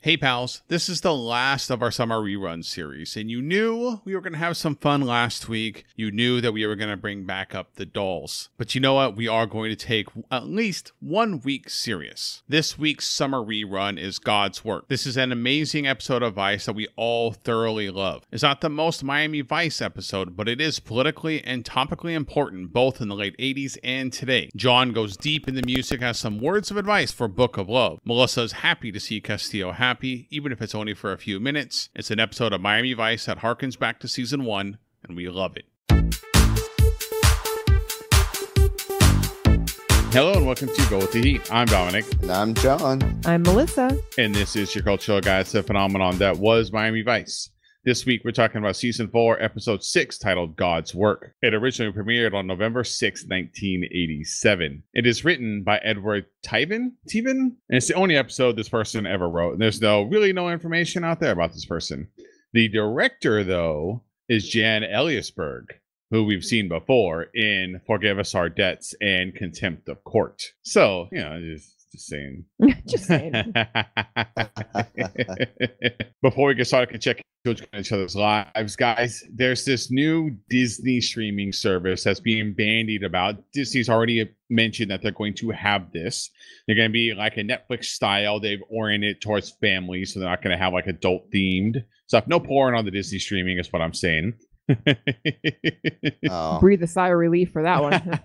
Hey pals, this is the last of our summer rerun series, and you knew we were going to have some fun last week. You knew that we were going to bring back up the dolls. But you know what? We are going to take at least one week serious. This week's summer rerun is God's Work. This is an amazing episode of Vice that we all thoroughly love. It's not the most Miami Vice episode, but it is politically and topically important both in the late 80s and today. John goes deep in the music, has some words of advice for Book of Love. Melissa is happy to see Castillo happy happy, even if it's only for a few minutes. It's an episode of Miami Vice that harkens back to season one, and we love it. Hello and welcome to Go with the Heat. I'm Dominic. And I'm John. I'm Melissa. And this is your cultural guide to the phenomenon that was Miami Vice. This week, we're talking about season four, episode six, titled God's Work. It originally premiered on November 6, 1987. It is written by Edward Tiven, Tiven, and it's the only episode this person ever wrote. And there's no really no information out there about this person. The director, though, is Jan Eliasberg, who we've seen before in Forgive Us Our Debts and Contempt of Court. So, you know, just saying. just saying. Before we get started, can check each other's lives, guys. There's this new Disney streaming service that's being bandied about. Disney's already mentioned that they're going to have this. They're going to be like a Netflix style. They've oriented towards families, so they're not going to have like adult themed stuff. No porn on the Disney streaming is what I'm saying. oh. Breathe a sigh of relief for that one.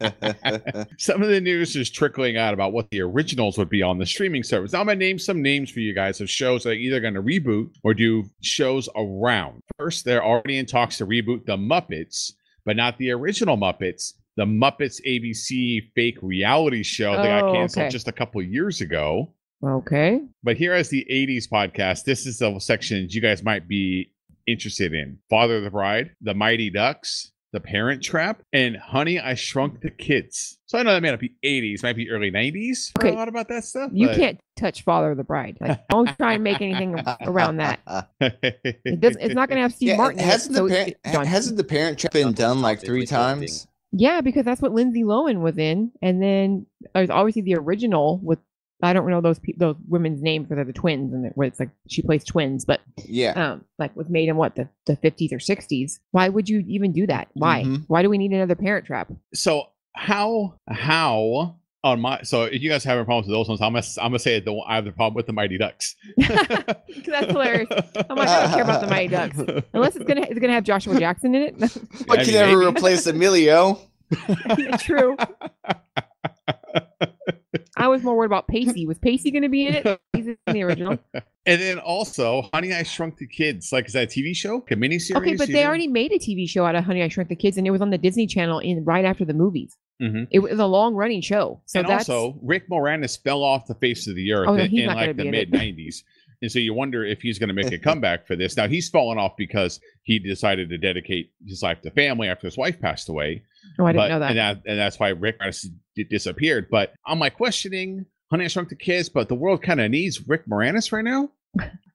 some of the news is trickling out about what the originals would be on the streaming service. Now, I'm going to name some names for you guys of shows that are either going to reboot or do shows around. First, they're already in talks to reboot The Muppets, but not the original Muppets. The Muppets ABC fake reality show that got oh, canceled okay. just a couple years ago. Okay. But here as the 80s podcast, this is the sections you guys might be interested in Father of the Bride, The Mighty Ducks, the Parent Trap, and Honey, I Shrunk the Kids. So I know that may not be 80s, might be early 90s. Okay. A lot about that stuff. You but... can't touch Father of the Bride. Like, don't try and make anything around that. It does, it's not going to have Steve yeah, Martin. Hasn't, the, so par- hasn't the Parent Trap been done like three times? Yeah, because that's what Lindsay Lohan was in. And then there's obviously the original with I don't know those pe- those women's names because they're the twins, and where it's like she plays twins, but yeah, um, like was made in what the the fifties or sixties. Why would you even do that? Why? Mm-hmm. Why do we need another Parent Trap? So how how on my so if you guys have a problems with those ones, I'm gonna I'm gonna say the, I have the problem with the Mighty Ducks. That's hilarious. I'm not gonna care about the Mighty Ducks unless it's gonna it's gonna have Joshua Jackson in it. But can never replace Emilio. True. I was more worried about Pacey. Was Pacey going to be in it? He's in the original. And then also, Honey, I Shrunk the Kids. Like, is that a TV show? A miniseries? Okay, but they know? already made a TV show out of Honey, I Shrunk the Kids, and it was on the Disney Channel in right after the movies. Mm-hmm. It was a long running show. So and that's... also, Rick Moranis fell off the face of the earth oh, no, in, in like the mid 90s. And so you wonder if he's going to make a comeback for this. Now, he's fallen off because he decided to dedicate his life to family after his wife passed away. Oh, I didn't but, know that. And, that. and that's why Rick Moranis disappeared. But on my questioning Honey, I Shrunk the Kids, but the world kind of needs Rick Moranis right now.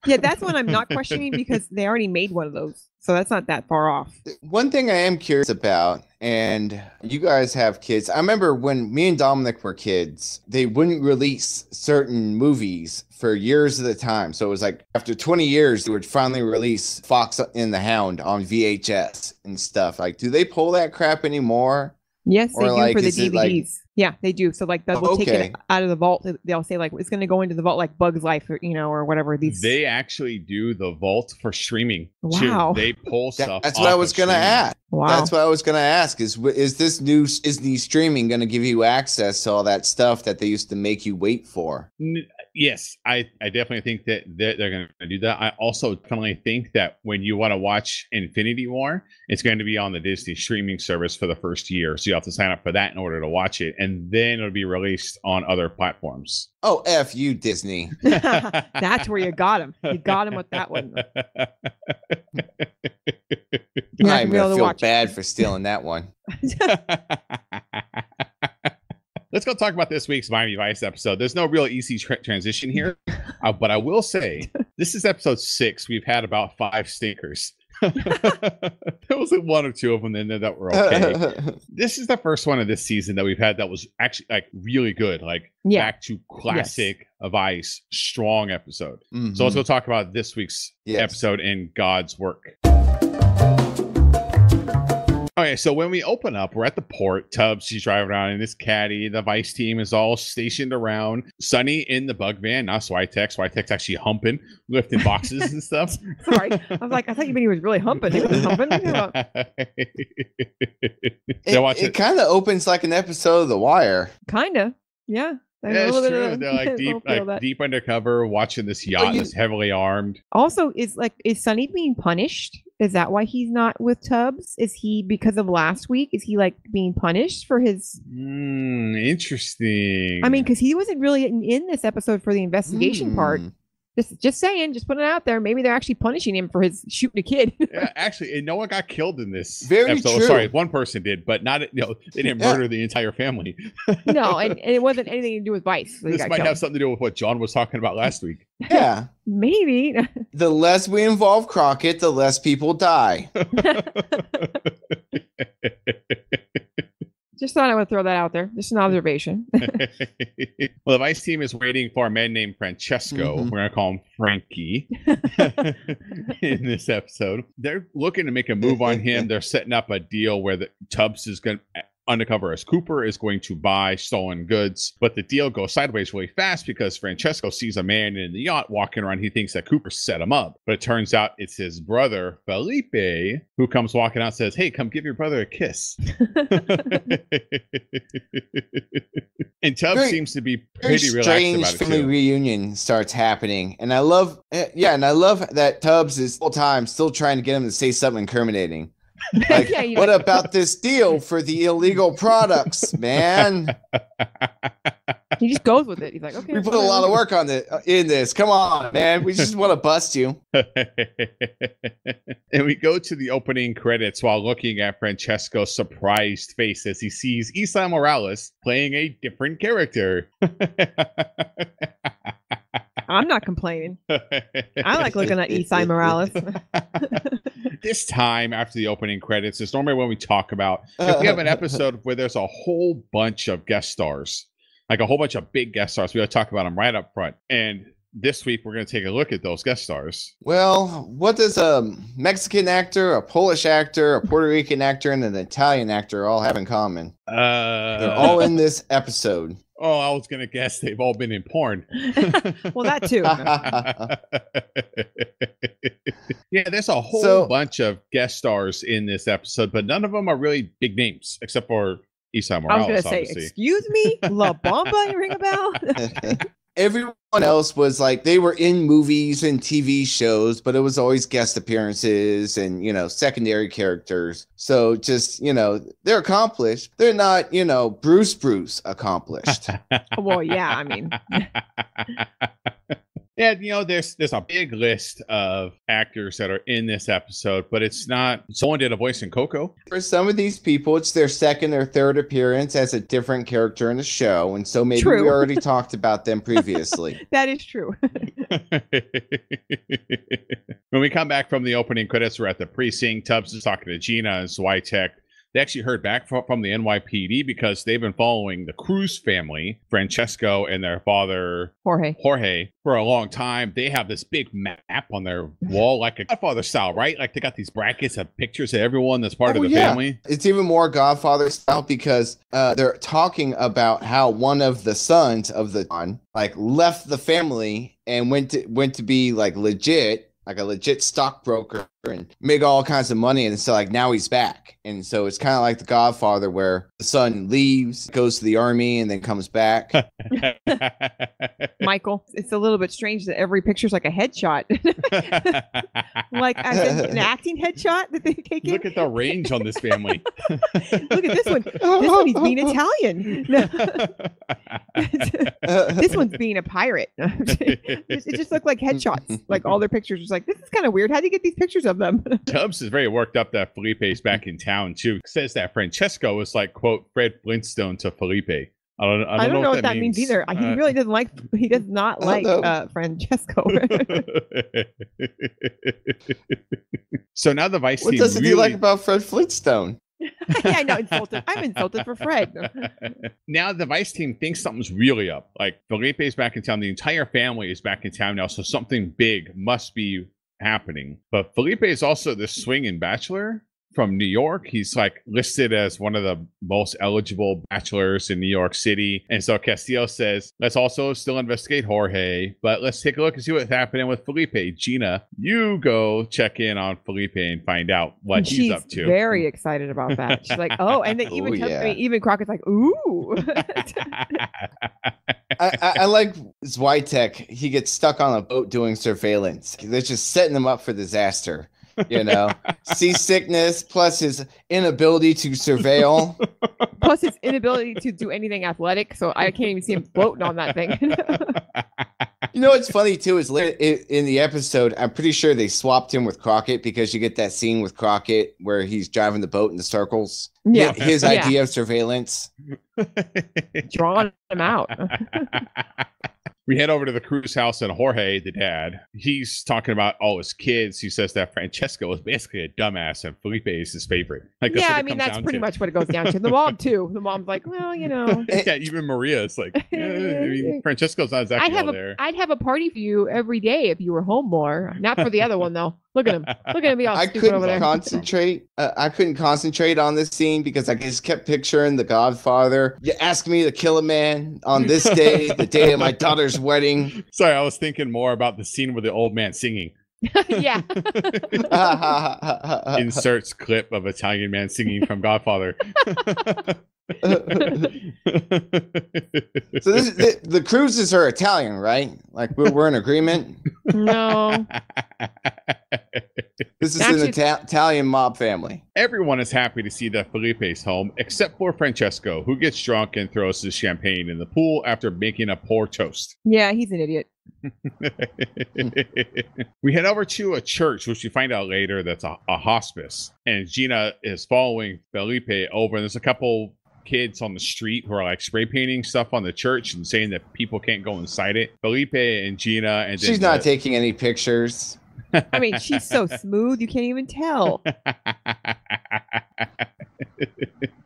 Yeah, that's one I'm not questioning because they already made one of those. So that's not that far off. One thing I am curious about, and you guys have kids. I remember when me and Dominic were kids, they wouldn't release certain movies for years at a time. So it was like after 20 years, they would finally release Fox and the Hound on VHS and stuff. Like, do they pull that crap anymore? Yes, they or do like, for the DVDs. Like, yeah, they do. So like they'll okay. take it out of the vault. They'll say like it's going to go into the vault like Bugs Life, or, you know, or whatever. These they actually do the vault for streaming. Wow, too. they pull stuff. That's what I was going to ask. Wow, that's what I was going to ask. Is is this new Disney streaming going to give you access to all that stuff that they used to make you wait for? Yes, I, I definitely think that they're, they're going to do that. I also definitely think that when you want to watch Infinity War, it's going to be on the Disney streaming service for the first year. So you have to sign up for that in order to watch it. And then it'll be released on other platforms. Oh, F you, Disney. That's where you got him. You got him with that one. I'm going to feel bad it. for stealing that one. let's go talk about this week's Miami Vice episode. There's no real easy tra- transition here, uh, but I will say this is episode six. We've had about five stinkers. there was like one or two of them then that were okay. this is the first one of this season that we've had that was actually like really good, like yeah. back to classic yes. of Ice, strong episode. Mhm. So let's go talk about this week's Yes. episode in God's work. Okay, so when we open up, we're at the port. Tubbs, she's driving around in this caddy. The Vice team is all stationed around. Sonny in the bug van, not Switek's. Switek's actually humping, lifting boxes and stuff. Sorry, I was like, I thought you meant he was really humping. He was humping. it, They're watching. it kind of opens like an episode of The Wire. Kinda, yeah. There's Yeah, it's true. of- They're like deep, little feel of like deep undercover, watching this yacht you- that's heavily armed. Also, is like, is Sonny being punished? Is that why he's not with Tubbs? Is he because of last week? Is he like being punished for his? Hmm, interesting. I mean, because he wasn't really in, in this episode for the investigation part. Just, just saying, just putting it out there. Maybe they're actually punishing him for his shooting a kid. yeah, actually, and no one got killed in this. Very episode. true. Sorry, one person did, but not. You know, they didn't Yeah. murder the entire family. no, and, and it wasn't anything to do with Vice. this might killed. have something to do with what John was talking about last week. Yeah. Maybe. The less we involve Crockett, the less people die. Just thought I would throw that out there. Just an observation. well, the Vice team is waiting for a man named Francesco. Mhm. We're gonna call him Frankie in this episode. They're looking to make a move on him. They're setting up a deal where the Tubbs is going to undercover as Cooper is going to buy stolen goods, but the deal goes sideways really fast because Francesco sees a man in the yacht walking around. He thinks that Cooper set him up, but it turns out it's his brother Felipe who comes walking out and says, "Hey, come give your brother a kiss." and Tubbs Very- seems to be pretty relaxed strange about it family too. reunion starts happening, and I love, eh, yeah, and I love that Tubbs is full time still trying to get him to say something incriminating. Like, Yeah, you- what about this deal for the illegal products, man? he just goes with it. He's like, okay. We put a lot of work on the uh, in this. Come on, man. We just want to bust you. and we go to the opening credits while looking at Francesco's surprised face as he sees Esai Morales playing a different character. I'm not complaining. I like looking at Esai Morales. this time after the opening credits is normally when we talk about if we have an episode where there's a whole bunch of guest stars, like a whole bunch of big guest stars, we gotta talk about them right up front. And this week we're gonna take a look at those guest stars. Well, what does a Mexican actor, a Polish actor, a Puerto Rican actor, and an Italian actor all have in common? Uh, They're all in this episode. Oh, I was gonna guess they've all been in porn. well, that too. yeah, there's a whole So- bunch of guest stars in this episode, but none of them are really big names, except for Esai Morales. I was gonna say, obviously. excuse me, La Bamba, you ring a bell? Everyone else was like they were in movies and TV shows, but it was always guest appearances and you know secondary characters. So just you know they're accomplished. They're not you know Bruce Bruce accomplished. well, yeah, I mean, yeah, you know, there's there's a big list of actors that are in this episode, but it's not. Someone did a voice in Coco. For some of these people, it's their second or third appearance as a different character in the show, and so maybe True. we already talked about them previously. that is true. when we come back from the opening credits, we're at the precinct. Tubbs is talking to Gina and Switek. They actually heard back from, from the NYPD because they've been following the Cruz family, Francesco and their father Jorge. Jorge, for a long time. They have this big map on their wall, like a Godfather style, right? Like they got these brackets of pictures of everyone that's part Oh, of the yeah. family. It's even more Godfather style because uh, they're talking about how one of the sons of the Don like left the family and went to went to be like legit, like a legit stockbroker and make all kinds of money. And so like now he's back. And so it's kind of like the Godfather where the son leaves, goes to the army, and then comes back. Michael. It's a little bit strange that every picture's like a headshot. like an acting headshot that they take in. Look at the range on this family. Look at this one. This one, he's being Italian. This one's being a pirate. it just- it just looked like headshots. Like all their pictures was like, this is kind of weird. How do you get these pictures of them? Tubbs is very worked up that Felipe's back in town too. Says that Francesco is like quote Fred Flintstone to Felipe. I don't. I don't, I don't know what that means, either. He Uh, really doesn't like. He does not like uh, Francesco. so now the Vice what doesn't really. he like about Fred Flintstone? yeah, I know. Insulted. I'm insulted for Fred. now the Vice team thinks something's really up. Like Felipe's back in town. The entire family is back in town now, so something big must be happening. But Felipe is also the swinging bachelor from New York. He's like listed as one of the most eligible bachelors in New York City. And so Castillo says, let's also still investigate Jorge, but let's take a look and see what's happening with Felipe. Gina, you go check in on Felipe and find out what And he's she's up to. very excited about that. She's like, oh, and then even Oh, Tuck- I yeah. mean, even Crockett's like, ooh. I, I, I like Switek. He gets stuck on a boat doing surveillance. They're just setting him up for disaster. You know, seasickness plus his inability to surveil. Plus his inability to do anything athletic, so I can't even see him floating on that thing. You know what's funny too is later in the episode, I'm pretty sure they swapped him with Crockett because you get that scene with Crockett where he's driving the boat in the circles. yeah, Hi- his Yeah. idea of surveillance. drawing him out. we head over to the Cruz house and Jorge, the dad, he's talking about all his kids. He says that Francesco is basically a dumbass and Felipe is his favorite. Like yeah, I mean that's pretty to. much what it goes down to. The mom too. The mom's like, well, you know, yeah, even Maria is like, eh, I mean, Francesco's not I'd exactly have all a there. would have a party for you every day if you were home more. Not for the other one though. Look at him. Look at him be all I stupid over couldn't there. concentrate. Uh, I couldn't concentrate on this scene because I just kept picturing the Godfather. You ask me to kill a man on this day, the day of my daughter's wedding. Sorry, I was thinking more about the scene with the old man singing. yeah. Inserts clip of Italian man singing from Godfather. So this the, the Cruzes are Italian, right? Like we're, we're in agreement. No. This is Actually- an Ita- Italian mob family. Everyone is happy to see that Felipe's home, except for Francesco, who gets drunk and throws his champagne in the pool after making a poor toast. Yeah, he's an idiot. we head over to a church, which we find out later that's a, a hospice. And Gina is following Felipe over, and there's a couple kids on the street who are like spray painting stuff on the church and saying that people can't go inside it. Felipe and Gina, and She's not the- taking any pictures. I mean, she's so smooth, you can't even tell.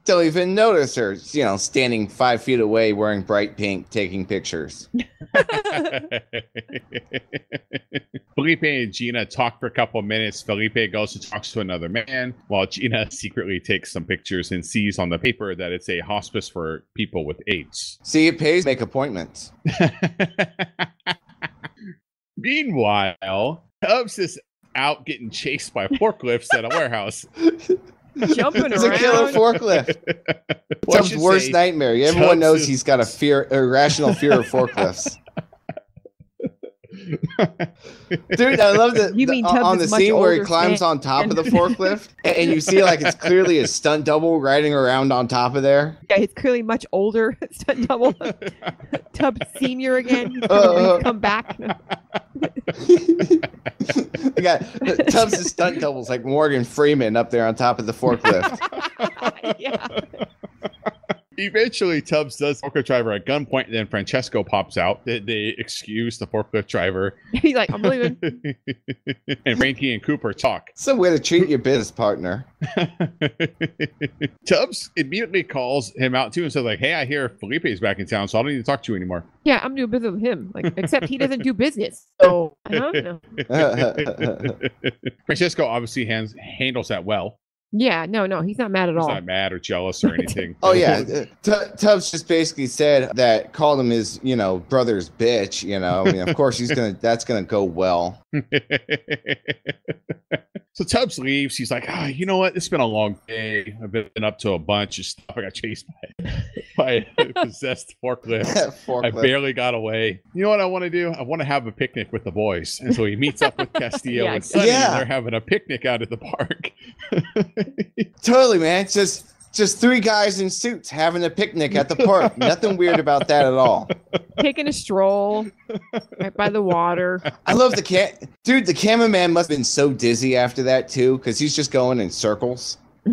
Don't even notice her, you know, standing five feet away wearing bright pink, taking pictures. Felipe and Gina talk for a couple of minutes. Felipe goes and talks to another man, while Gina secretly takes some pictures and sees on the paper that it's a hospice for people with AIDS. See, it pays make appointments. Meanwhile, Tubbs is out getting chased by forklifts at a warehouse. Jumping It's a killer around. forklifft. Well, I Tubbs' should worst say, nightmare. Everyone knows is- he's got a fear, irrational fear of forklifts. Dude, I love the, You mean on- Tubbs on the scene where he climbs man. on top of the forklift, and, you see like it's clearly a stunt double riding around on top of there. Yeah, he's clearly much older. Stunt double. Tubbs senior again. He's Uh, come, come back. I got Tubbs' stunt doubles like Morgan Freeman up there on top of the forklift. yeah. Eventually, Tubbs does forklift driver at gunpoint, and then Francesco pops out. They, they excuse the forklift driver, He's like, I'm leaving. and Frankie and Cooper talk. It's a way to treat your business partner. Tubbs immediately calls him out too and says, like, hey, I hear Felipe's back in town, so I don't need to talk to you anymore. Yeah, I'm doing business with him. Like, except he doesn't do business. So oh. I don't know. Francesco obviously hands, handles that well. Yeah, no, no, he's not mad at He's all. not mad or jealous or anything. Oh yeah, uh, Tu- Tubbs just basically said that called him his, you know, brother's bitch. You know, I mean, of course he's gonna. That's gonna go well. so Tubbs leaves. He's like, ah, you know what? It's been a long day. I've been up to a bunch of stuff. I got chased by, by a possessed forklift. I barely got away. You know what I want to do? I want to have a picnic with the boys. And so he meets up with Castillo Yeah, and Sonny, yeah. and they're having a picnic out at the park. Totally, man. It's just just three guys in suits having a picnic at the park. Nothing weird about that at all. Taking a stroll right by the water. I love the cat, dude. The cameraman must have been so dizzy after that too, because he's just going in circles.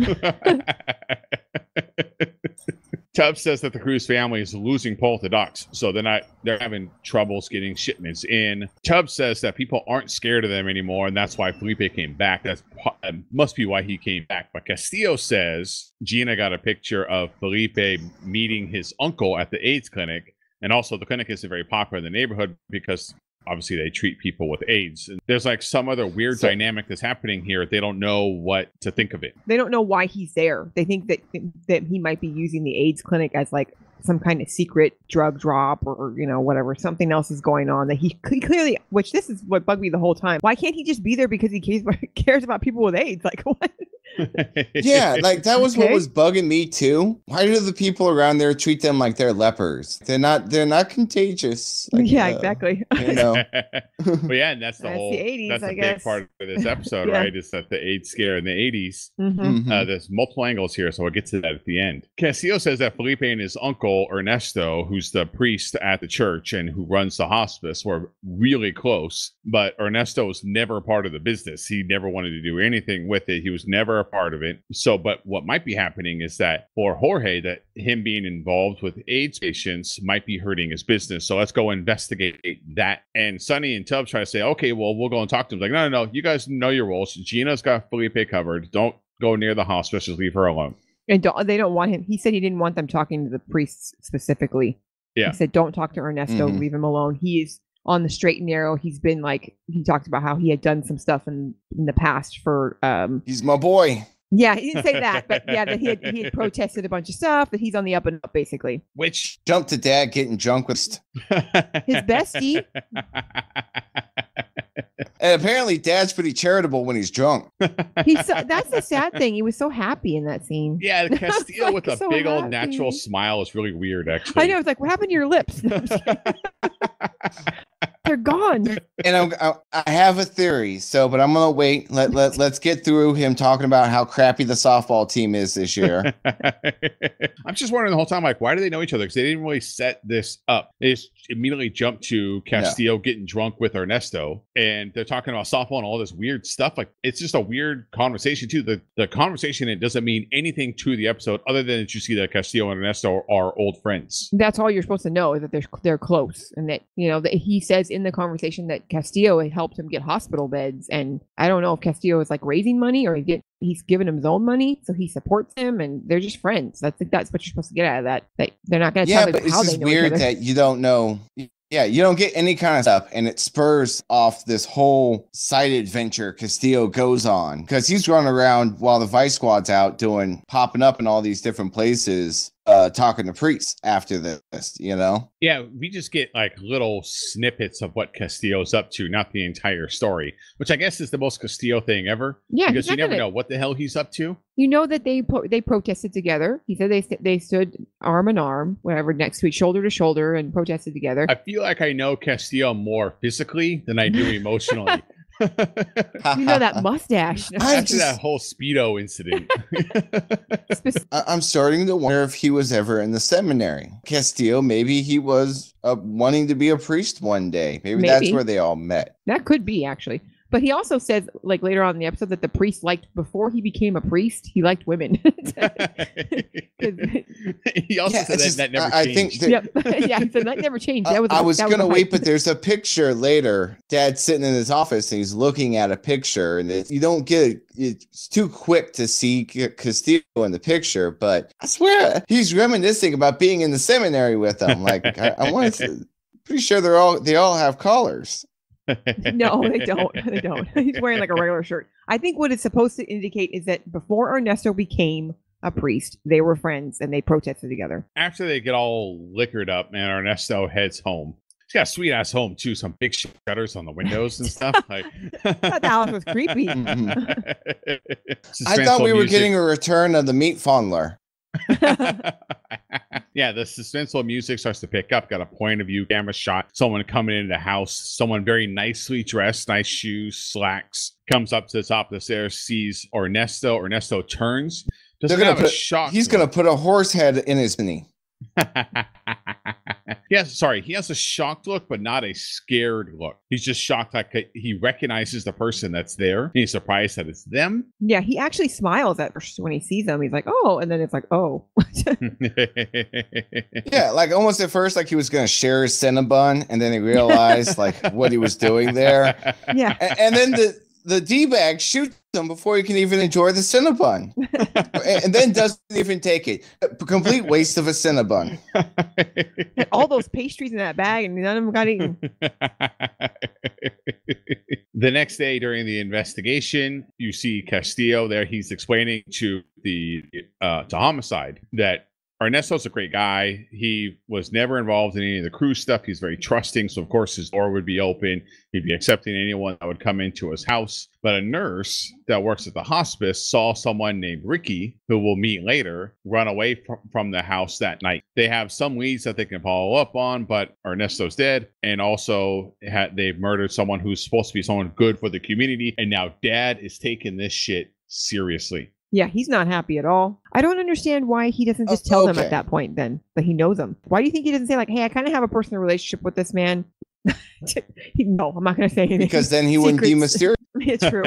Tubbs says that the Cruz family is losing both the ducks, so they're not they're having troubles getting shipments in. Tubbs says that people aren't scared of them anymore, and that's why Felipe came back. That's that uh, must be why he came back. But Castillo says Gina got a picture of Felipe meeting his uncle at the AIDS clinic, and also the clinic isn't very popular in the neighborhood because obviously they treat people with AIDS. And there's like some other weird So- dynamic that's happening here. They don't know what to think of it. They don't know why he's there. They think that that he might be using the AIDS clinic as like some kind of secret drug drop or you know whatever something else is going on that he cle- clearly which this is what bugged me the whole time why can't he just be there because he cares, cares about people with aids like what Yeah, like that was what was bugging me too. Why do the people around there treat them like they're lepers? They're not. They're not contagious. Like, yeah uh, exactly You know. but yeah, and that's the That's the whole 80s, that's I a big part of this episode, Yeah. right? Is that the AIDS scare in the 80s. Mhm. Mhm. Uh, there's multiple angles here, so we'll get to that at the end. Castillo says that Felipe and his uncle Ernesto, who's the priest at the church and who runs the hospice, were really close. But Ernesto was never part of the business. He never wanted to do anything with it. He was never a part of it. So, but what might be happening is that for Jorge, that him being involved with AIDS patients might be hurting his business. So let's go investigate that. And Sonny and Tubbs try to say, okay, well, we'll go and talk to him. Like, no, no, no, you guys know your roles. Gina's got Felipe covered. Don't go near the hospice. Just leave her alone. And don't, they don't want him he said he didn't want them talking to the priests specifically Yeah. he said don't talk to ernesto Mhm. leave him alone he is on the straight and narrow he's been like he talked about how he had done some stuff in in the past for um He's my boy. yeah he didn't say that but yeah that he had he had protested a bunch of stuff that he's on the up and up basically Which Jump to dad getting drunk with. His bestie. And apparently, dad's pretty charitable when he's drunk. He's so, that's the sad thing. He was so happy in that scene. yeah, Castillo like with a so big old natural smile is really weird, actually. I know. It's like, what happened to your lips? They're gone. And I'm, I, I have a theory. So, but I'm gonna wait. Let let let's get through him talking about how crappy the softball team is this year. I'm just wondering the whole time, like, why do they know each other? Because they didn't really set this up. They just immediately jumped to Castillo getting drunk with Ernesto, and they're talking about softball and all this weird stuff. Like, it's just a weird conversation too. The the conversation it doesn't mean anything to the episode other than that you see that Castillo and Ernesto are old friends. That's all you're supposed to know is that they're they're close, and that you know that he says in the conversation that Castillo had helped him get hospital beds, and I don't know if Castillo is like raising money or he get he's giving him his own money, so he supports him, and they're just friends. That's that's what you're supposed to get out of that. That they're not going to yeah, tell but you it's how they just weird that you don't know. Yeah, you don't get any kind of stuff, and it spurs off this whole side adventure Castillo goes on because he's running around while the Vice Squad's out doing popping up in all these different places, uh, talking to priests after this. You know, Yeah, we just get like little snippets of what Castillo's up to, not the entire story, which I guess is the most Castillo thing ever. yeah, because you never gonna- know what the hell he's up to. You know that they pro- they protested together. He said they st- they stood arm in arm, whatever, next to each shoulder to shoulder, and protested together. I feel like I know Castillo more physically than I do emotionally. You know that mustache. I After just- that whole speedo incident. Spec- I- I'm starting to wonder if he was ever in the seminary. Castillo, maybe he was uh, wanting to be a priest one day. Maybe, that's where they all met. That could be actually. But he also says, like later on in the episode, that the priest liked before he became a priest, he liked women. he also Yeah, said that, just- that never I- I changed. think yep. yeah, he said that never changed. I- That was. I was that gonna the wait, but there's a picture later. Dad's sitting in his office and he's looking at a picture, and it, you don't get it it's too quick to see Castillo in the picture. But I swear he's reminiscing about being in the seminary with them. Like I, I want to. Pretty sure they're all they all have collars. No, they don't. They don't. He's wearing like a regular shirt. I think what it's supposed to indicate is that before Ernesto became a priest, they were friends and they protested together. After they get all liquored up, man, Ernesto heads home. He's got a sweet ass home too, some big shutters on the windows and stuff. Like thought the house was creepy. I thought we were getting a return of the meat fondler. yeah, the suspenseful music starts to pick up. Got a point of view camera shot. Someone coming into the house. Someone very nicely dressed, nice shoes, slacks. Comes up to the top of the stairs, sees Ernesto. Ernesto turns. Doesn't They're gonna have a put- shock. He's to gonna put a horse head in his knee. Him. Yes, sorry, he has a shocked look, but not a scared look. He's just shocked, like he recognizes the person that's there. He's surprised that it's them. Yeah, he actually smiles at first when he sees them. He's like, "Oh," and then it's like, "Oh." Yeah, like almost at first, like he was gonna share his Cinnabon, and then he realized like what he was doing there, yeah. and, and then the the d bag shoots him before he can even enjoy the Cinnabon, and, and then doesn't even take it. A complete waste of a Cinnabon. All those pastries in that bag, and none of them got eaten. the next day during the investigation, you see Castillo there. He's explaining to the uh, to homicide that Ernesto's a great guy. He was never involved in any of the crew stuff. He's very trusting, so of course his door would be open. He'd be accepting anyone that would come into his house. But a nurse that works at the hospice saw someone named Ricky, who we'll meet later, run away fr- from the house that night. They have some leads that they can follow up on, but Ernesto's dead, and also ha- they've murdered someone who's supposed to be someone good for the community, and now Dad is taking this shit seriously. Yeah, he's not happy at all. I don't understand why he doesn't just Oh, tell them at that point then that he knows them. Why do you think he doesn't say like, "Hey, I kind of have a personal relationship with this man"? No, I'm not going to say anything. Because then he wouldn't be mysterious. it's true.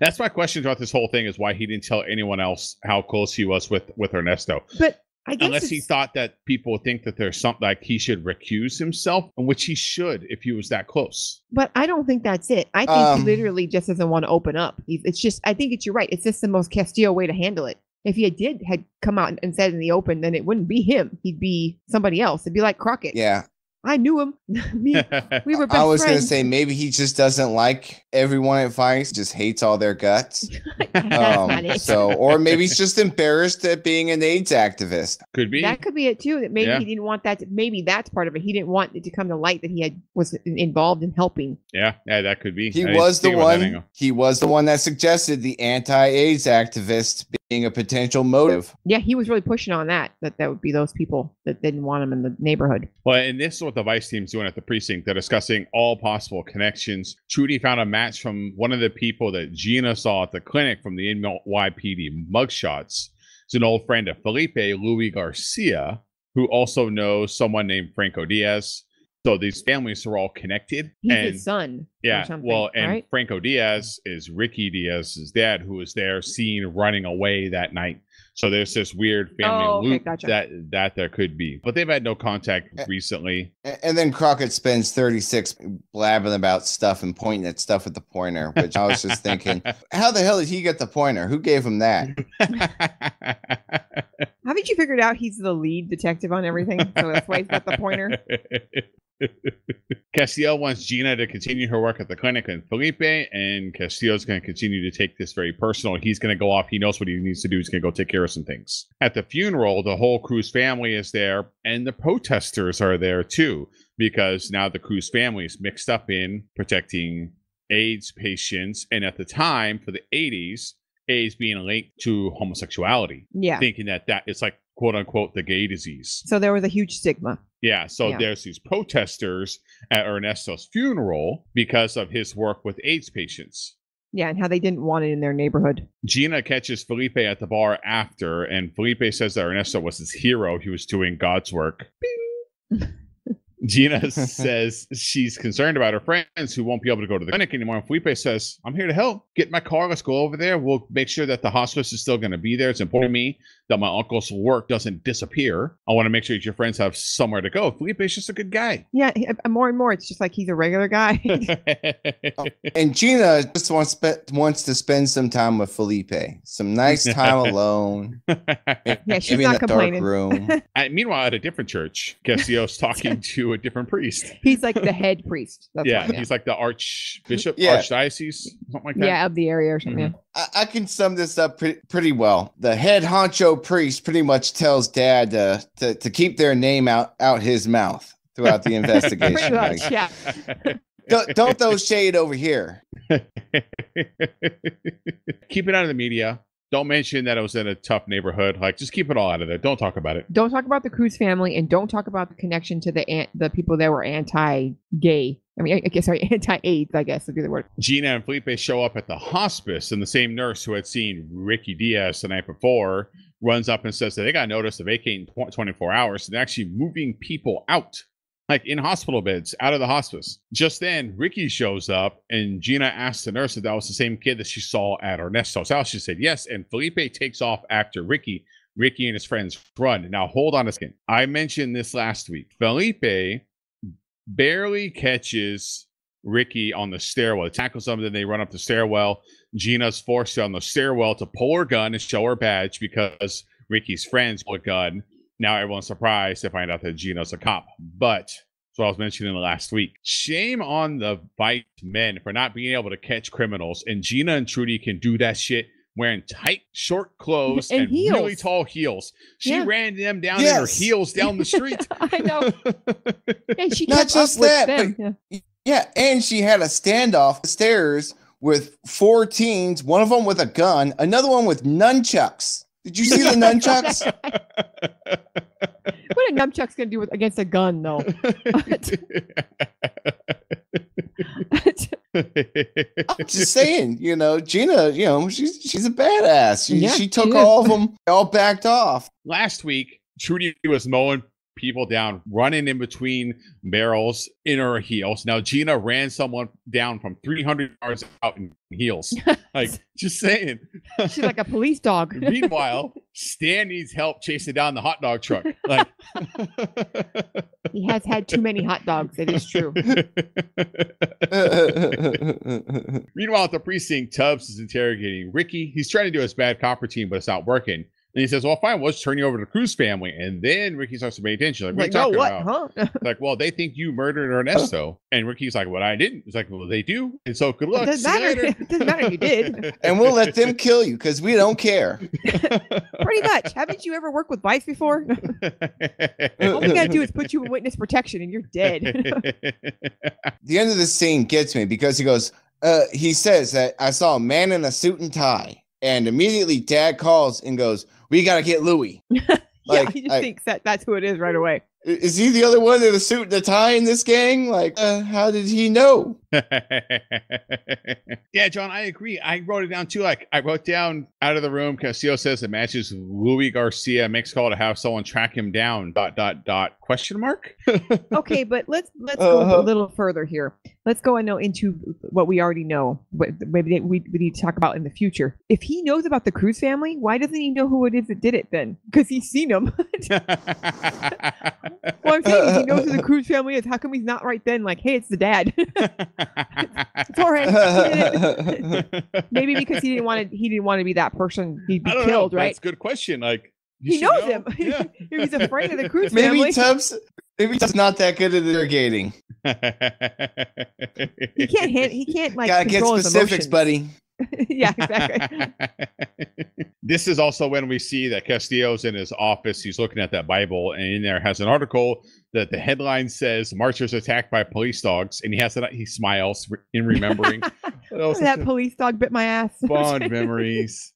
That's my question about this whole thing is why he didn't tell anyone else how close he was with with Ernesto. But I guess Unless he thought that people would think that there's something like he should recuse himself, in which he should if he was that close. But I don't think that's it. I think Um, he literally just doesn't want to open up. He's, it's just, I think it's you're right. It's just the most Castillo way to handle it. If he had did had come out and, and said in the open, then it wouldn't be him. He'd be somebody else. It'd be like Crockett. Yeah, I knew him. Me, we were best I was gonna say maybe he just doesn't like everyone at Vice, just hates all their guts. Um, so, or maybe he's just embarrassed at being an AIDS activist. Could be. that could be it too. That maybe Yeah. he didn't want that. To, maybe that's part of it. He didn't want it to come to light that he had was involved in helping. yeah, yeah, that could be. He I was the think about that one. He was the one that suggested the anti-AIDS activist being a potential motive. Yeah, he was really pushing on that. That that would be those people that didn't want him in the neighborhood. Well, and this is what the Vice team's doing at the precinct. They're discussing all possible connections. Trudy found a match from one of the people that Gina saw at the clinic from the NYPD mugshots. It's an old friend of Felipe, Louis Garcia, who also knows someone named Franco Diaz. So these families are all connected. He's and his son. yeah, well, and right? Franco Diaz is Ricky Diaz's dad, who was there seen running away that night. So there's this weird family Oh, okay, loop gotcha. that that there could be, but they've had no contact Eh. recently. And then Crockett spends 36 blabbing about stuff and pointing at stuff with the pointer, which I was just thinking, how the hell did he get the pointer? Who gave him that? Haven't you figured out he's the lead detective on everything? So that's why he's got the pointer. Castillo wants Gina to continue her work at the clinic and Felipe, and Castillo's going to continue to take this very personal. He's going to go off. He knows what he needs to do. He's going to go take care of some things. At the funeral, the whole Cruz family is there, and the protesters are there too, because now the Cruz family is mixed up in protecting AIDS patients. And at the time, for the 80s, AIDS being linked to homosexuality, Yeah. thinking that that it's like quote unquote the gay disease. So there was a huge stigma. Yeah, so Yeah. there's these protesters at Ernesto's funeral because of his work with AIDS patients. Yeah, and how they didn't want it in their neighborhood. Gina catches Felipe at the bar after, and Felipe says that Ernesto was his hero. He was doing God's work. Gina says she's concerned about her friends who won't be able to go to the clinic anymore. And Felipe says, I'm here to help. Get my car. Let's go over there. We'll make sure that the hospice is still going to be there. It's important to me that my uncle's work doesn't disappear. I want to make sure that your friends have somewhere to go. Felipe's just a good guy. Yeah, he- uh, more and more, it's just like he's a regular guy. And Gina just wants wants to spend some time with Felipe, some nice time alone. yeah, she's maybe in not a dark complaining. room. And meanwhile, at a different church, Castillo's talking to a different priest. He's like the head priest. That's yeah, why, he's like the archbishop, Yeah. archdiocese, something like that. yeah, of the area or something. Mhm. I, I can sum this up pretty, pretty well. The head honcho priest pretty much tells dad to, to, to keep their name out, out his mouth throughout the Pretty investigation. much, Like, yeah. don't, don't throw shade over here. keep it out of the media. Don't mention that it was in a tough neighborhood. Like, just keep it all out of there. Don't talk about it. Don't talk about the Cruz family, and don't talk about the connection to the an- the people that were anti-gay. I mean, I guess sorry, anti-AIDS. I guess would be the word. Gina and Felipe show up at the hospice, and the same nurse who had seen Ricky Diaz the night before runs up and says that they got notice of vacating tw- 24 hours and actually moving people out, like in hospital beds, out of the hospice. Just then, Ricky shows up and Gina asks the nurse if that was the same kid that she saw at Ernesto's house. She said yes. And Felipe takes off after Ricky. Ricky and his friends run. Now, hold on a second. I mentioned this last week. Felipe barely catches Ricky on the stairwell. Tackles him, then they run up the stairwell. Gina's forced on the stairwell to pull her gun and show her badge because Ricky's friends pull a gun. Now everyone's surprised to find out that Gina's a cop. But that's what I was mentioning last week. Shame on the Vice men for not being able to catch criminals. And Gina and Trudy can do that shit wearing tight, short clothes And and, really tall heels. She Yeah. ran them down in her heels down the street. I know. And she Not kept just up with that, them. but- Yeah. Yeah, and she had a standoff stairs with four teens, one of them with a gun, another one with nunchucks. Did you see the nunchucks? What are nunchucks gonna do with against a gun, though? I'm just saying, you know, Gina, you know, she's she's a badass. She, Yeah, she she took is. all of them, all backed off. last week, Trudy was mowing people down, running in between barrels in her heels. Now Gina ran someone down from 300 yards out in heels. Like, just saying. She's like a police dog. Meanwhile, Stan needs help chasing down the hot dog truck. Like, he has had too many hot dogs. It is true. Meanwhile, at the precinct, Tubbs is interrogating Ricky. He's trying to do his bad cop routine, but it's not working. And he says, "Well, fine, we'll just turn you over to the Cruz family." And then Ricky starts to pay attention. Like, what like, are you no, talking what? about? Huh? Like, well, they think you murdered Ernesto. And Ricky's like, well, I didn't. It's like, well, they do. And so good luck. doesn't matter. later." It doesn't matter you did. and we'll let them kill you because we don't care. Pretty much. Haven't you ever worked with Vice before? All we gotta do is put you in witness protection, and you're dead. The end of the scene gets me because he goes, uh, he says that I saw a man in a suit and tie, and immediately dad calls and goes, We gotta get Louis. yeah, Like, he just I- thinks that that's who it is right away. I- Is he the other one in the suit and a tie in this gang? Like, uh, how did he know? yeah, John, I agree. I wrote it down too. Like I wrote down out of the room, Castillo says it matches Louis Garcia makes call to have someone track him down. Dot dot dot question mark. Okay, but let's let's go Uh-huh. a little further here. Let's go and know into what we already know, but maybe we, we need to talk about in the future. If he knows about the Cruz family, why doesn't he know who it is that did it then? Because he's seen them. well, I'm saying he knows who the Cruz family is. How come he's not right then? Like, hey, it's the dad. He. Maybe because he didn't want to. He didn't want to be that person. He'd be killed, know. right? That's a good question. Like He knows know. him. Yeah. he's afraid of the Cruz Maybe family, Tubbs, maybe Tubbs not that good at interrogating. he can't. Hand, he can't like Gotta get specifics, buddy. yeah, exactly. this is also when we see that Castillo's in his office. He's looking at that Bible, and in there has an article that the headline says "Marchers attacked by police dogs," and he has it. He smiles in remembering that police dog bit my ass. fond memories.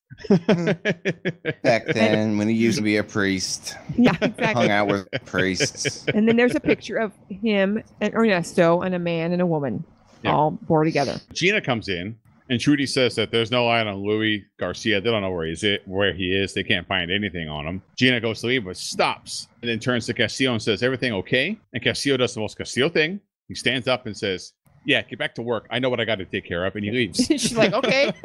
Back then, when he used to be a priest, yeah, exactly. hung out with priests. And then there's a picture of him and Ernesto and a man and a woman Yeah. all bore together. Gina comes in, and Trudy says that there's no line on Louis Garcia. They don't know where he's it, where he is. They can't find anything on him. Gina goes to leave, but stops, and then turns to Castillo and says, "Everything okay?" And Castillo does the most Castillo thing. He stands up and says, "Yeah, get back to work. I know what I got to take care of," and he leaves. She's like, okay,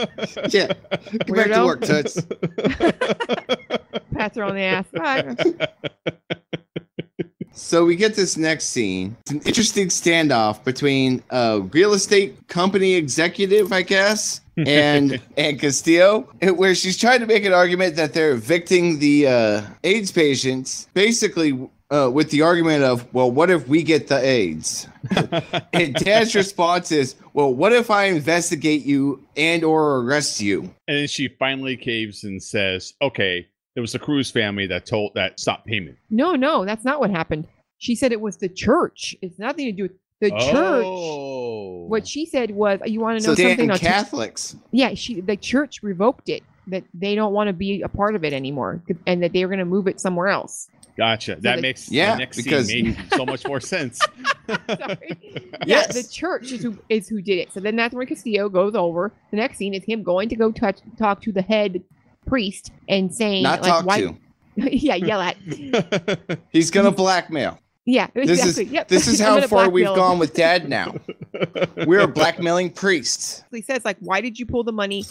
Yeah, get back to work, Toots. pats her on the ass. Bye. So we get this next scene. It's an interesting standoff between a real estate company executive, I guess, and and Castillo, where she's trying to make an argument that they're evicting the uh, AIDS patients, basically uh, with the argument of, well, what if we get the AIDS? and Dad's response is, well, what if I investigate you and or arrest you? And then she finally caves and says, "Okay, it was the Cruz family that told that stopped payment." No, no, that's not what happened. She said it was the church. It's nothing to do with the church. Oh. What she said was, "You want to know So something?" damn I'll Catholics. yeah, she the church revoked it. That they don't want to be a part of it anymore, and that they were going to move it somewhere else. Gotcha. That the- makes Yeah, next because- scene make so much more sense. Sorry. Yeah, Yes. the church is who is who did it. So then that's where Castillo goes over. The next scene is him going to go touch talk to the head priest and saying Not like talk why to. yeah, yell at. He's gonna blackmail. Yeah, This is yep. this is how gonna far we've him. gone with Dad now. We're blackmailing priests. He says like, "Why did you pull the money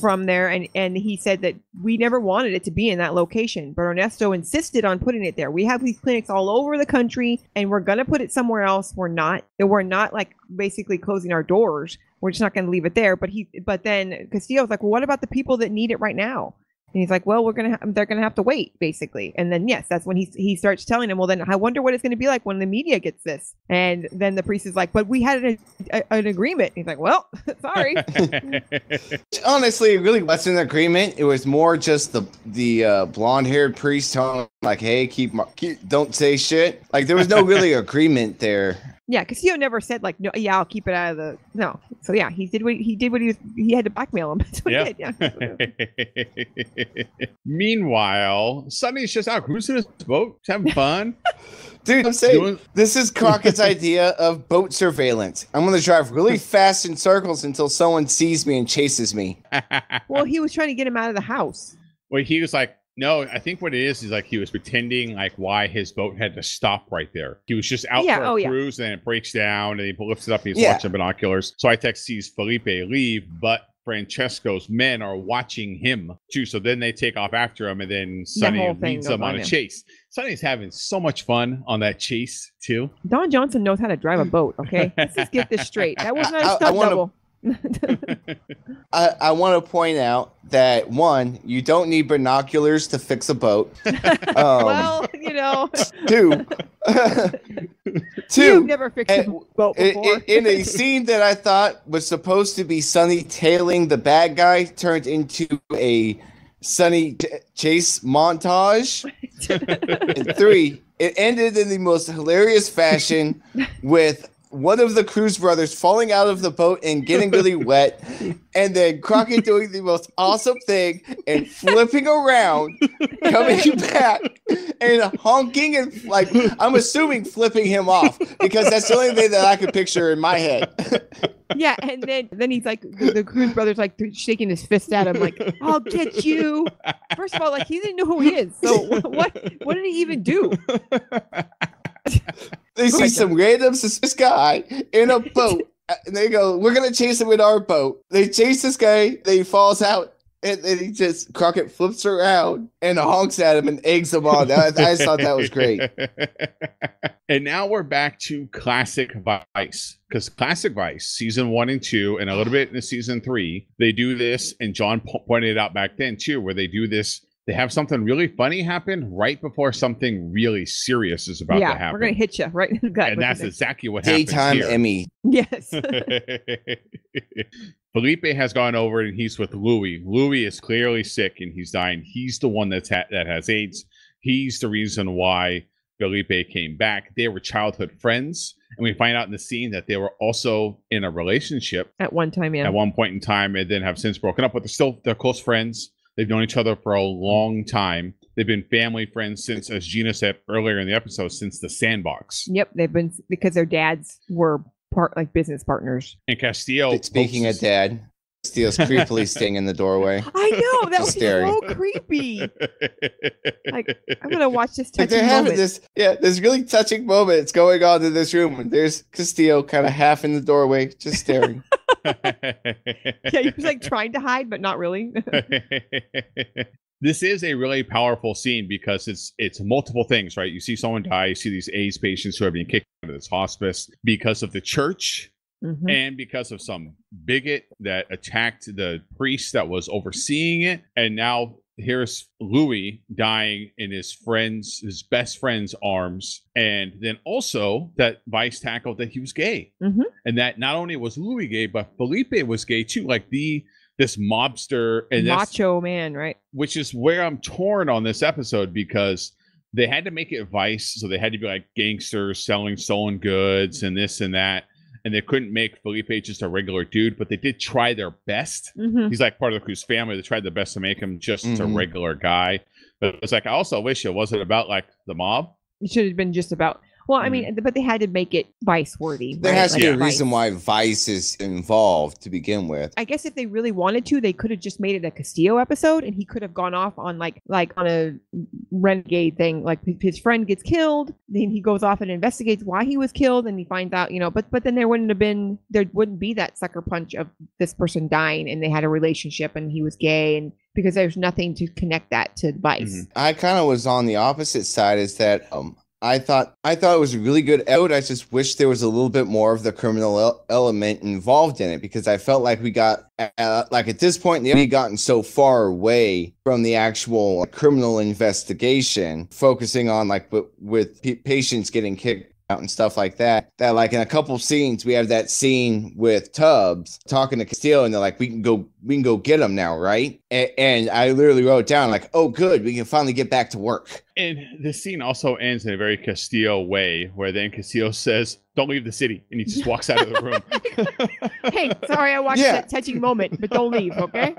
from there?" And and he said that we never wanted it to be in that location, but Ernesto insisted on putting it there. We have these clinics all over the country, and we're gonna put it somewhere else. We're not. We're not like basically closing our doors. We're just not gonna leave it there. But he, but then Castillo's like, "Well, what about the people that need it right now?" And he's like, "Well, we're gonna, ha- they're gonna have to wait, basically." And then yes, that's when he he starts telling him, "Well, then I wonder what it's gonna be like when the media gets this." And then the priest is like, "But we had an, a, an agreement." He's like, "Well, sorry." Honestly, it really wasn't an agreement. It was more just the the uh, blonde haired priest telling him, like, "Hey, keep, my, keep don't say shit." Like there was no really agreement there. Yeah, Castillo never said like, "No, yeah, I'll keep it out of the." No, so yeah, he did what he did. What he was. He had to blackmail him. That's what Yeah. he did. Yeah. Meanwhile, Sonny's just out cruising his boat, having fun. Dude, I'm saying Doing- this is Crockett's idea of boat surveillance. I'm gonna drive really fast in circles until someone sees me and chases me. well, he was trying to get him out of the house. well, he was like, no, I think what it is is like he was pretending like why his boat had to stop right there. He was just out Yeah, for a oh, yeah. cruise and then it breaks down and he lifts it up and he's Yeah. watching binoculars. So I text sees Felipe leave, but Francesco's men are watching him too. So then they take off after him and then Sonny whole thing leads them on on, a yeah. chase. Sonny's having so much fun on that chase too. Don Johnson knows how to drive a boat. Okay, let's just get this straight. That was not a stunt wanna- double. I, I want to point out that one, you don't need binoculars to fix a boat. Um, well, you know, two, you've two, never fixed a boat in, before. in- in a scene that I thought was supposed to be Sonny tailing the bad guy, turned into a Sonny ch- chase montage. and three, it ended in the most hilarious fashion with one of the Cruz brothers falling out of the boat and getting really wet, and then Crockett doing the most awesome thing and flipping around, coming back and honking and like I'm assuming flipping him off because that's the only thing that I could picture in my head. yeah, and then then he's like the, the Cruz brothers like shaking his fist at him, like I'll get you. First of all, like he didn't know who he is, so what what did he even do? They see some random suspicious guy in a boat. uh, And they go, "We're gonna chase him in our boat." They chase this guy. Then he falls out, and then he just Crockett flips around and honks at him and eggs him on. I, I just thought that was great. and now we're back to classic Vice because classic Vice season one and two, and a little bit in season three, they do this. And John pointed it out back then too, where they do this. They have something really funny happen right before something really serious is about to yeah, happen. we're gonna hit you right in the gut. and that's exactly what happens Daytime here. Emmy. yes. Felipe has gone over and he's with Louis. Louis is clearly sick and he's dying. He's the one that's ha- that has AIDS. He's the reason why Felipe came back. They were childhood friends, and we find out in the scene that they were also in a relationship At one time, yeah. at one point in time, and then have since broken up. But they're still they're close friends. They've known each other for a long time. They've been family friends since, as Gina said earlier in the episode, since the sandbox. Yep, they've been because their dads were part like business partners. And Castillo. Speaking of dad, Steele's creepily staying in the doorway. I know that was Just staring. so creepy. Like, I'm gonna watch this Like touching they're having moment. this, yeah, this really touching moment. It's going on in this room. And there's Castillo kind of half in the doorway, just staring. Yeah, he was like trying to hide, but not really. this is a really powerful scene because it's it's multiple things, right? You see someone die, you see these AIDS patients who are being kicked out of this hospice because of the church Mhm. and because of some bigot that attacked the priest that was overseeing it. And now here's Louis dying in his friend's, his best friend's arms. And then also that Vice tackled that he was gay. Mhm. And that not only was Louis gay, but Felipe was gay too. Like the, this mobster and Macho man, right? which is where I'm torn on this episode because they had to make it Vice, so they had to be like gangsters selling stolen goods and this and that, and they couldn't make Felipe just a regular dude, but they did try their best. hmm He's like part of the Cruz family. They tried their best to make him just a Mhm. regular guy, but it's like I also wish it wasn't about like the mob. It should have been just about. Well, I mean, but they had to make it vice worthy. There right? has to Like be a Vice. reason why Vice is involved to begin with. I guess if they really wanted to, they could have just made it a Castillo episode, and he could have gone off on like like on a renegade thing. Like his friend gets killed, then he goes off and investigates why he was killed, and he finds out, you know. But but then there wouldn't have been there wouldn't be that sucker punch of this person dying, and they had a relationship, and he was gay, and because there's nothing to connect that to Vice. I kind of was on the opposite side. Is that um, I thought I thought it was a really good episode. I just wish there was a little bit more of the criminal el- element involved in it because I felt like we got uh, like at this point we gotten so far away from the actual criminal investigation, focusing on like with, with p- patients getting kicked out and stuff like that. That like in a couple scenes we have that scene with Tubbs talking to Castillo and they're like, we can go, we can go get him now, right? A- and I literally wrote down like, oh, good, we can finally get back to work. And the scene also ends in a very Castillo way, where then Castillo says, "Don't leave the city," and he just walks out of the room. Hey, sorry, I watched Yeah. that touching moment, but don't leave, okay?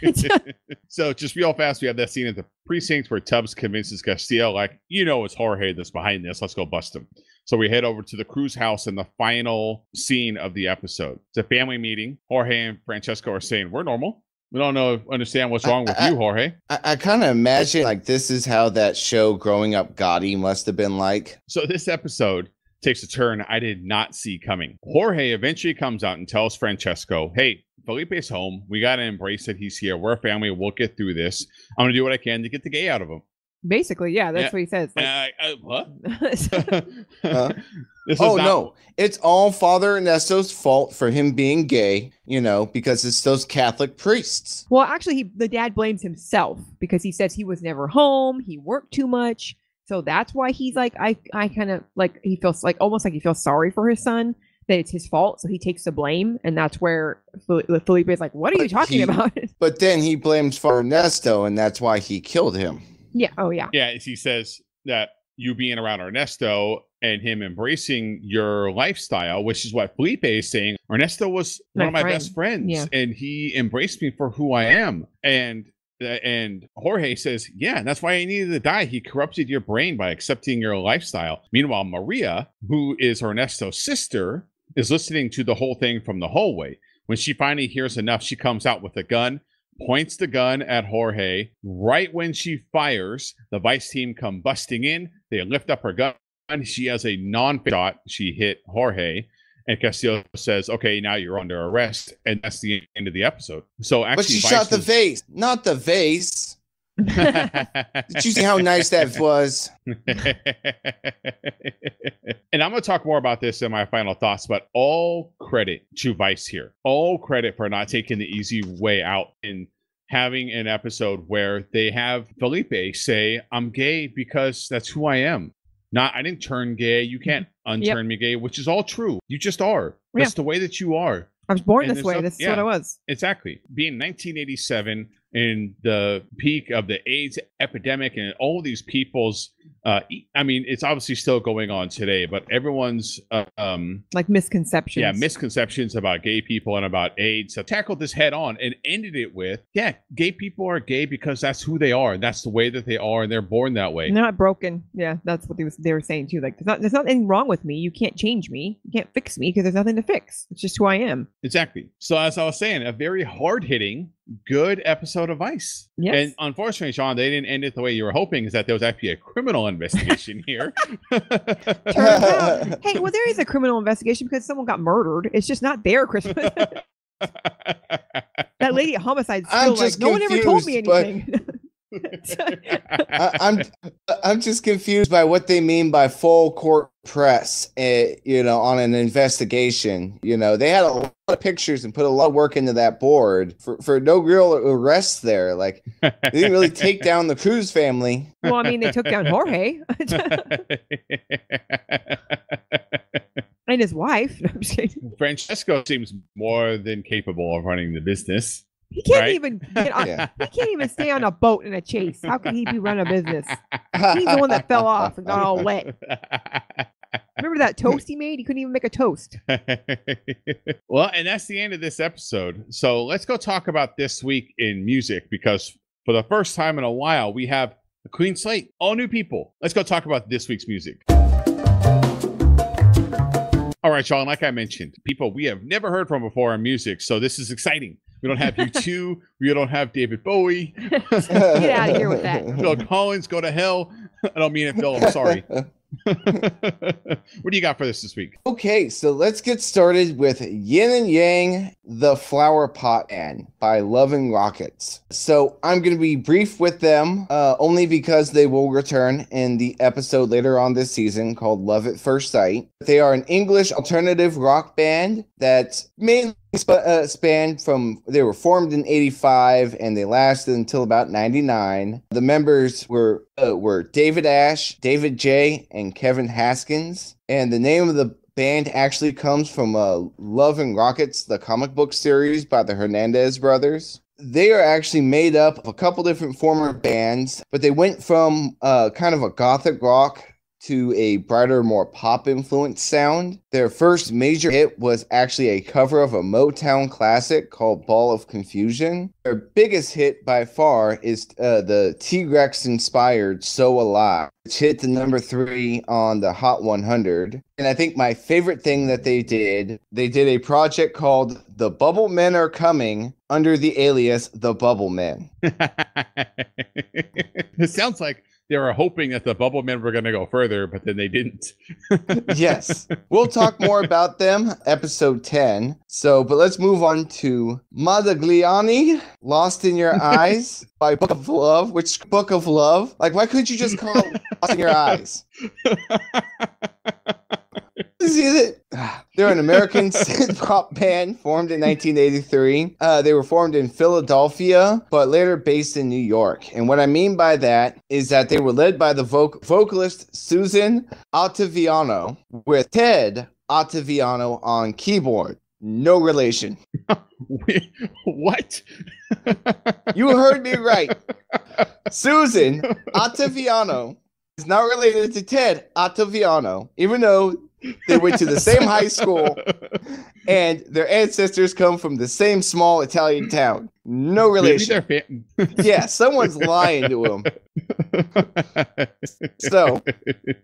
so just real fast, we have that scene at the precinct where Tubbs convinces Castillo, like, you know, it's Jorge that's behind this. Let's go bust him. So we head over to the Cruz house in the final scene of the episode. It's a family meeting. Jorge and Francesco are saying, "We're normal. We don't know understand what's wrong with I- you, Jorge." I, I kind of imagine like this is how that show growing up Gotti must have been like. So this episode takes a turn I did not see coming. Jorge eventually comes out and tells Francesco, "Hey, Felipe's home. We got to embrace that he's here. We're a family. We'll get through this. I'm going to do what I can to get the gay out of him." Basically, yeah, that's Yeah. what he says. Like, I, I, what? Huh? Oh not- no, it's all Father Ernesto's fault for him being gay, you know, because it's those Catholic priests. well, actually, he, the dad blames himself because he says he was never home. He worked too much, so that's why he's like, I, I kind of like he feels like almost like he feels sorry for his son that it's his fault, so he takes the blame, and that's where Fel- Felipe is like, "What are you talking he- about?" But then he blames Father Ernesto, and that's why he killed him. Yeah, oh yeah, Yeah, he says that you being around Ernesto and him embracing your lifestyle, which is what Felipe is saying. Ernesto was My one of my friend. best friends, Yeah. and he embraced me for who I am. And uh, and Jorge says, "Yeah, that's why I needed to die. He corrupted your brain by accepting your lifestyle." Meanwhile, Maria, who is Ernesto's sister, is listening to the whole thing from the hallway. When she finally hears enough, she comes out with a gun, points the gun at Jorge. Right when she fires, the vice team come busting in. They lift up her gun. She has a non shot. She hit Jorge. And Castillo says, okay, now you're under arrest. And that's the end of the episode. So actually, but she Vice shot the was- vase, not the vase. Did you see how nice that was? and I'm going to talk more about this in my final thoughts, but all credit to Vice here. All credit for not taking the easy way out and having an episode where they have Felipe say, I'm gay because that's who I am. Not, I didn't turn gay. You can't unturn me gay, which is all true. You just are. That's the way that you are. I was born And this way. no- this is yeah. what I was. Exactly. Being 1987 in the peak of the AIDS epidemic and all these people's, uh, I mean, it's obviously still going on today, but everyone's, uh, um, Like misconceptions. yeah, misconceptions about gay people and about AIDS. So tackled this head on and ended it with, yeah, gay people are gay because that's who they are. And that's the way that they are. And they're born that way. They're not broken. Yeah, that's what they was they were saying too. Like there's not there's nothing wrong with me. You can't change me. You can't fix me because there's nothing to fix. It's just who I am. Exactly. So as I was saying, a very hard hitting, good episode of Vice. Yes. And unfortunately, John, they didn't end it the way you were hoping. Is that there was actually a criminal investigation here? Out, hey, well, there is a criminal investigation because someone got murdered. It's just not their Christmas. that lady at homicide I'm still like just no one ever told me confused, but- anything. I, I'm I'm just confused by what they mean by full court press. Uh, you know, on an investigation. You know, they had a lot of pictures and put a lot of work into that board for for no real arrest there. Like they didn't really take down the Cruz family. well, I mean, they took down Jorge and his wife. No, I'm. Francesco seems more than capable of running the business. He can't Right? even get on, Yeah. he can't even stay on a boat in a chase. How can he be running a business? He's the one that fell off and got all wet. Remember that toast he made? He couldn't even make a toast. well, and that's the end of this episode. So let's go talk about this week in music because for the first time in a while, we have A clean slate, all new people. Let's go talk about this week's music. All right, John, like I mentioned, people we have never heard from before in music. So this is exciting. We don't have you too. we don't have David Bowie. Get out of here with that. Phil Collins, go to hell. I don't mean it, Phil. I'm sorry. what do you got for this this week? Okay, so let's get started with Yin and Yang, The Flower Pot Band by Love and Rockets. So I'm going to be brief with them uh, only because they will return in the episode later on this season called Love at First Sight. They are an English alternative rock band that's mainly uh, spanned from they were formed in 85 and they lasted until about 99 the members were uh, were david ash david j and kevin haskins. And the name of the band actually comes from uh, love and rockets the comic book series by the hernandez brothers. They are actually made up of a couple different former bands but they went from uh, kind of a gothic rock to a brighter, more pop influenced sound. Their first major hit was actually a cover of a Motown classic called Ball of Confusion. Their biggest hit by far is uh, the T Rex inspired So Alive, which hit the number three on the Hot 100. And I think my favorite thing that they did, they did a project called The Bubble Men Are Coming under the alias The Bubble Men. it sounds like they were hoping that the bubble men were going to go further, but then they didn't. yes. We'll talk more about them episode 10. So, but let's move on to Modigliani, Lost in Your Eyes by Book of Love. Which Book of Love? Like, why couldn't you just call it Lost in Your Eyes? See it? They're an American synth pop band formed in 1983. Uh, they were formed in Philadelphia, but later based in New York. And what I mean by that is that they were led by the voc- vocalist Susan Ottaviano, with Ted Ottaviano on keyboard. No relation. What? you heard me right. Susan Ottaviano is not related to Ted Ottaviano, even though they went to the same high school, and their ancestors come from the same small Italian town. No relation. Yeah, someone's lying to him. so,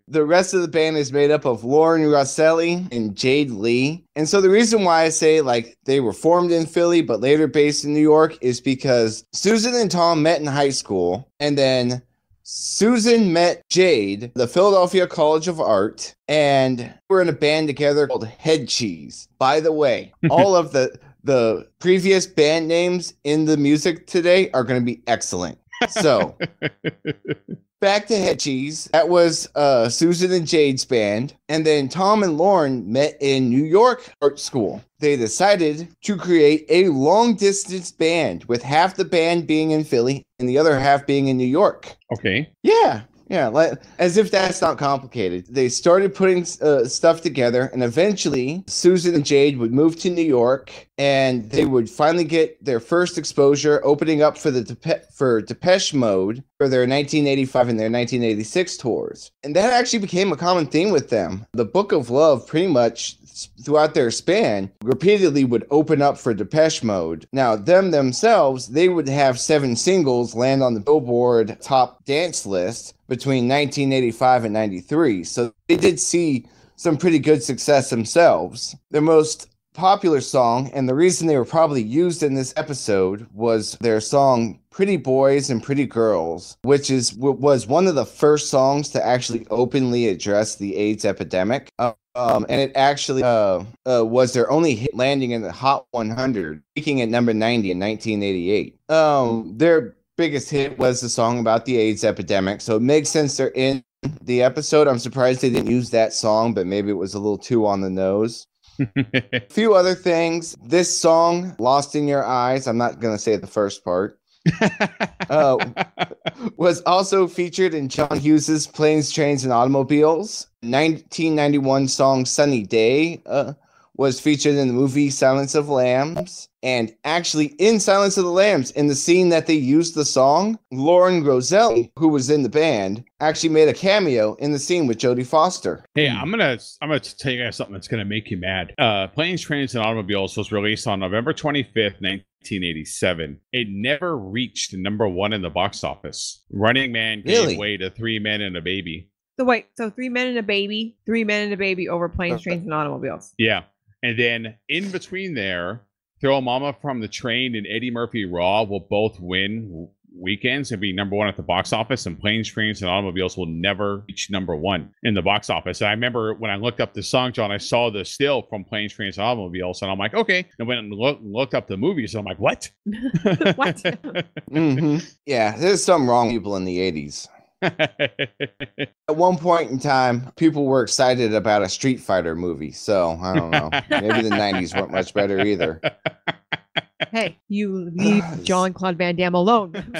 the rest of the band is made up of Lauren Roselli and Jade Lee. And so, the reason why I say like they were formed in Philly but later based in New York is because Susan and Tom met in high school, and then Susan met Jade, the Philadelphia College of Art, and we're in a band together called Head Cheese. By the way, all of the the previous band names in the music today are going to be excellent. So, back to Head Cheese. That was uh, Susan and Jade's band. And then Tom and Lauren met in New York art school. They decided to create a long distance band with half the band being in Philly and the other half being in New York. Okay. Yeah. Yeah, like, as if that's not complicated. They started putting uh, stuff together, and eventually Susan and Jade would move to New York, and they would finally get their first exposure, opening up for the Depe- for Depeche Mode for their 1985 and their 1986 tours. And that actually became a common theme with them. The Book of Love pretty much throughout their span repeatedly would open up for Depeche Mode. Now, them themselves, they would have seven singles land on the Billboard top dance list between 1985 and 93. So they did see some pretty good success themselves. Their most popular song, and the reason they were probably used in this episode was their song "Pretty Boys and Pretty Girls," which is was one of the first songs to actually openly address the AIDS epidemic. Um, and it actually uh, uh, was their only hit landing in the Hot 100, peaking at number 90 in 1988. Um, their biggest hit was the song about the AIDS epidemic, so it makes sense they're in the episode. I'm surprised they didn't use that song, but maybe it was a little too on the nose. a few other things. This song, Lost in Your Eyes, I'm not going to say the first part. uh, was also featured in John Hughes's Planes, Trains, and Automobiles. 1991 song "Sunny Day" uh, was featured in the movie Silence of the Lambs. And actually, in Silence of the Lambs, in the scene that they used the song, Lauren Roselli, who was in the band, actually made a cameo in the scene with Jodie Foster. Hey, I'm gonna I'm gonna tell you guys something that's gonna make you mad. Uh, Planes, Trains, and Automobiles was released on November 25th, 1987. It never reached number one in the box office. Running Man gave Really? way to Three Men and a Baby. So wait, so three men and a baby, three men and a baby over planes, trains, and automobiles. Yeah, and then in between there, Throw a Mama from the Train and Eddie Murphy Raw will both win weekends and be number one at the box office. And Planes, Trains, and Automobiles will never reach number one in the box office. And I remember when I looked up the song, John, I saw the still from Planes, Trains, and Automobiles, and I'm like, okay. And went and look, looked up the movies, and I'm like, what? What? hmm Yeah, there's something wrong with people in the 80s. At one point in time, people were excited about a Street Fighter movie. So I don't know. Maybe the 90s weren't much better either. hey, you leave Jean-Claude Van Damme alone.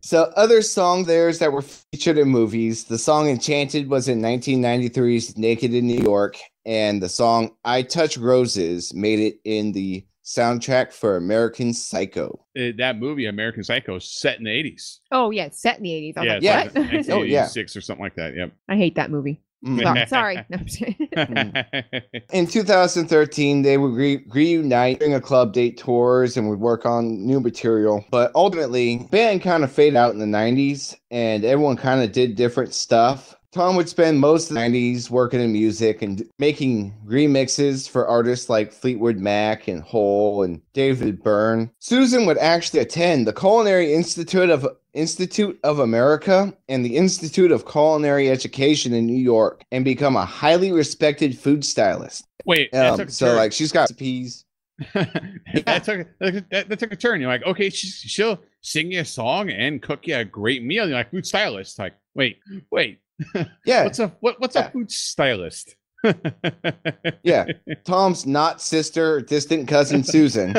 so other song theirs that were featured in movies the song enchanted was in 1993's naked in new york and the song i touch roses made it in the soundtrack for american psycho Uh, that movie, American Psycho, set in the 80s. oh yeah, it's set in the eighties. Yeah, like, yeah. what? Oh, yeah. 1986 or something like that. Yep. I hate that movie. Mm. Sorry. sorry. No, I'm just in 2013 they would re- reunite during a club date tours and would work on new material but ultimately band kind of faded out in the 90s and everyone kind of did different stuff tom would spend most of the 90s working in music and making remixes for artists like fleetwood mac and hole and david byrne susan would actually attend the culinary institute of Institute of America and the Institute of Culinary Education in New York and become a highly respected food stylist. Wait, Um, so turn. like she's got recipes. that took that, that, took a turn. You're like, okay, she, she'll sing you a song and cook you a great meal. You're like, food stylist. Like, wait, wait, Yeah, what's a what, what's Yeah. a food stylist? yeah. Tom's not sister, distant cousin Susan.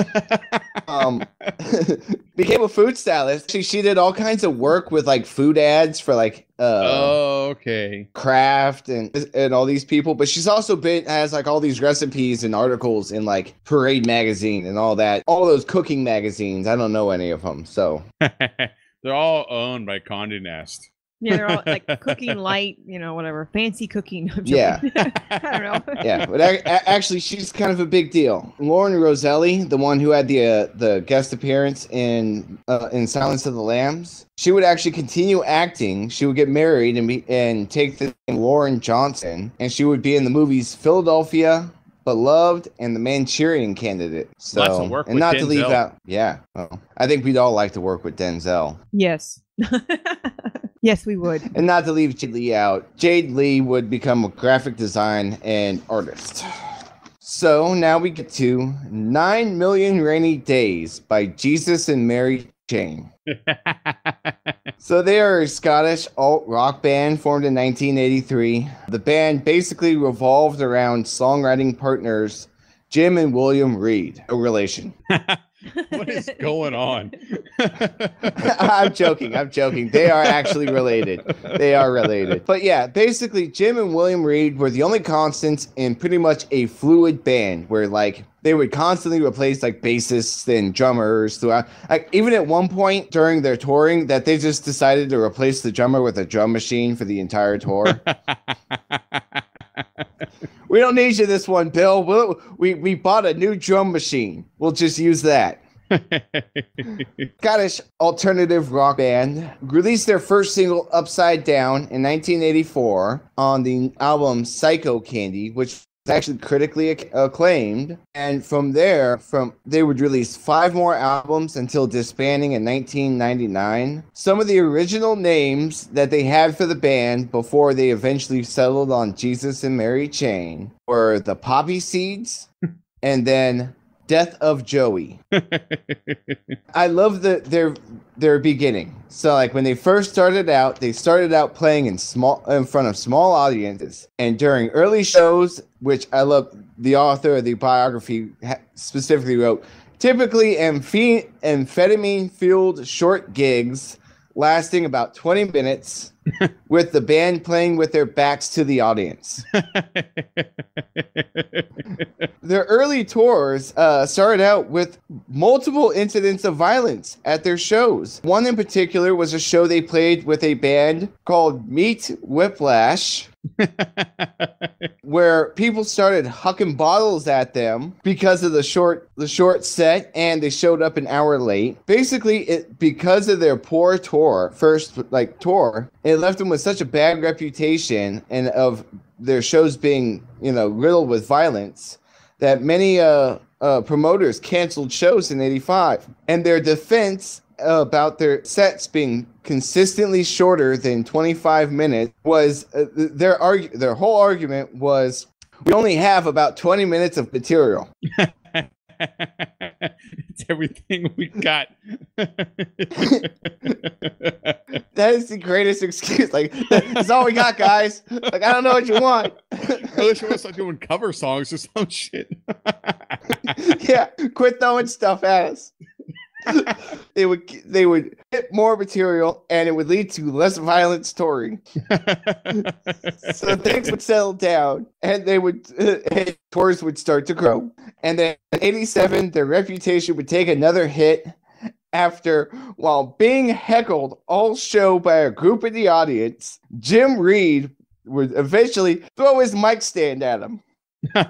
Um, became a food stylist. She she did all kinds of work with like food ads for like uh oh, okay. Kraft and and all these people. But she's also been has like all these recipes and articles in like Parade magazine and all that. All those cooking magazines. I don't know any of them. So They're all owned by Condé Nast. Yeah, they're all like cooking light, you know, whatever, fancy cooking. Yeah. I don't know. yeah, but a- a- actually, she's kind of a big deal. Lauren Roselli, the one who had the uh, the guest appearance in uh, in Silence of the Lambs, she would actually continue acting. She would get married and be and take the name Lauren Johnson, and she would be in the movies Philadelphia. Beloved and the Manchurian Candidate. So, Lots of work and with not to leave out, yeah. Well, I think we'd all like to work with Denzel. Yes. Yes, we would. And not to leave Jade Lee out, Jade Lee would become a graphic design and artist. So now we get to Nine Million Rainy Days by Jesus and Mary Chain. So they are a Scottish alt rock band formed in 1983. The band basically revolved around songwriting partners Jim and William Reid, a relation. what is going on? I'm joking. I'm joking. They are actually related. They are related. But yeah, basically, Jim and William Reid were the only constants in pretty much a fluid band where, like, they would constantly replace like bassists and drummers throughout. Like, even at one point during their touring, that they just decided to replace the drummer with a drum machine for the entire tour. we don't need you this one, Bill. We'll, we we bought a new drum machine. We'll just use that. Scottish alternative rock band released their first single Upside Down in 1984 on the album Psychocandy, which actually critically acclaimed. And from there, from they would release five more albums until disbanding in 1999. Some of the original names that they had for the band before they eventually settled on Jesus and Mary Chain were the Poppy Seeds and then Death of Joey. I love the their their beginning. So like when they first started out, they started out playing in small in front of small audiences, and during early shows, which I love, the author of the biography specifically wrote, typically amphi- amphetamine fueled short gigs lasting about 20 minutes with the band playing with their backs to the audience. Their early tours uh, started out with multiple incidents of violence at their shows. One in particular was a show they played with a band called Meat Whiplash where people started hucking bottles at them because of the short the short set and they showed up an hour late basically it because of their poor tour first like tour it left them with such a bad reputation and of their shows being you know riddled with violence that many uh, uh, promoters canceled shows in 85 and their defense about their sets being consistently shorter than 25 minutes was uh, their argu- their whole argument was we only have about 20 minutes of material. it's everything we got. that is the greatest excuse. Like that's all we got, guys. Like I don't know what you want. Unless you want to start doing cover songs or some shit. yeah, quit throwing stuff at us. they would they would get more material and it would lead to less violent story. so things would settle down and they would uh, and tours would start to grow. And then in 87 their reputation would take another hit after while being heckled all show by a group in the audience, Jim Reid would eventually throw his mic stand at him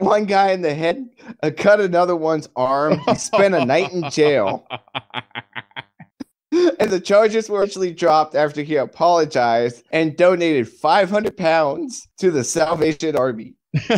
one guy in the head, uh, cut another one's arm. He spent a night in jail. and the charges were actually dropped after he apologized and donated 500 pounds to the Salvation Army.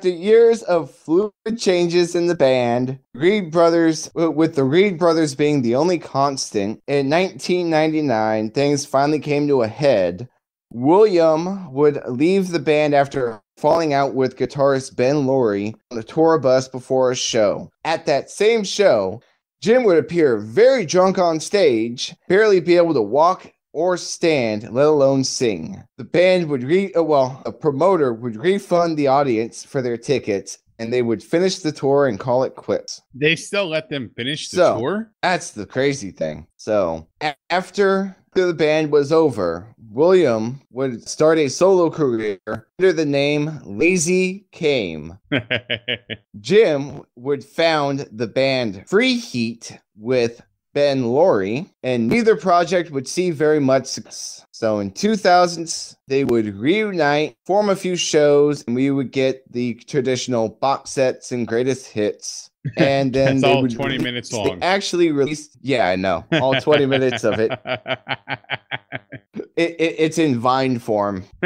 After years of fluid changes in the band, Reid Brothers, with the Reid Brothers being the only constant, in 1999, things finally came to a head William would leave the band after falling out with guitarist Ben Lurie on the tour bus before a show. At that same show, Jim would appear very drunk on stage, barely be able to walk or stand, let alone sing. The band would re uh, well, a promoter would refund the audience for their tickets and they would finish the tour and call it quits. They still let them finish the So- tour? That's the crazy thing. So, a- after the band was over, William would start a solo career under the name Lazycame. Jim would found the band Free Heat with Ben Lurie, and neither project would see very much success. So in 2000s, they would reunite, form a few shows, and we would get the traditional box sets and greatest hits. And then they all would 20 re- minutes they long. actually released, yeah, I know, all 20 minutes of it. It, it. It's in Vine form.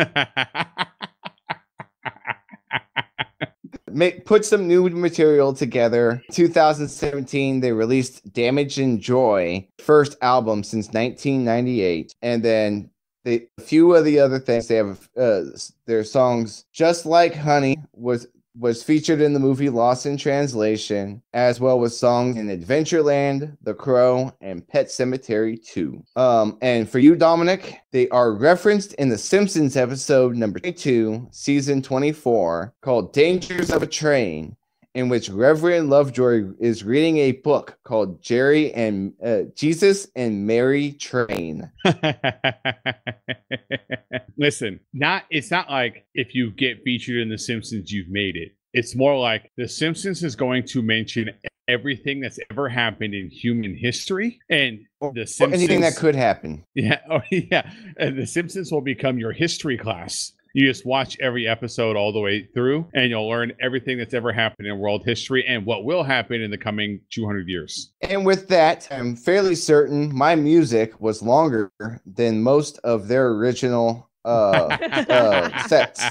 make put some new material together. 2017, they released "Damage and Joy," first album since 1998, and then they a few of the other things they have uh, their songs "Just Like Honey" was was featured in the movie Lost in Translation, as well as songs in Adventureland, The Crow, and Pet Sematary 2. Um, and for you, Dominic, they are referenced in the Simpsons episode number 22, season 24, called Dangers of a Train, in which Reverend Lovejoy is reading a book called Jerry and uh, Jesus and Mary Train. Listen, not it's not like if you get featured in The Simpsons, you've made it. It's more like The Simpsons is going to mention everything that's ever happened in human history, and Or, The or Simpsons, anything that could happen. yeah, oh yeah, and The Simpsons will become your history class. You just watch every episode all the way through, and you'll learn everything that's ever happened in world history and what will happen in the coming 200 years. And with that, I'm fairly certain my music was longer than most of their original uh, uh, sets.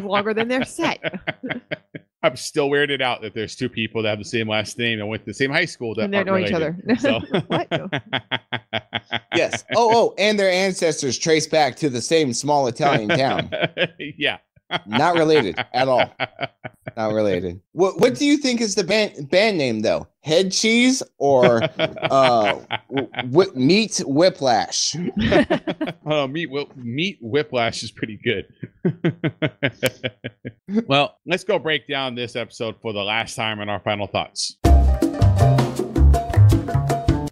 longer than their set. I'm still weirded out that there's two people that have the same last name and went to the same high school that And they aren't know each other. So. What? No. Yes. Oh, oh, and their ancestors trace back to the same small Italian town. yeah. Not related at all. Not related. What What do you think is the band band name though? Head cheese or uh, w- whi- meat whiplash? oh, meat whip, meat whiplash is pretty good. well, let's go break down this episode for the last time and our final thoughts.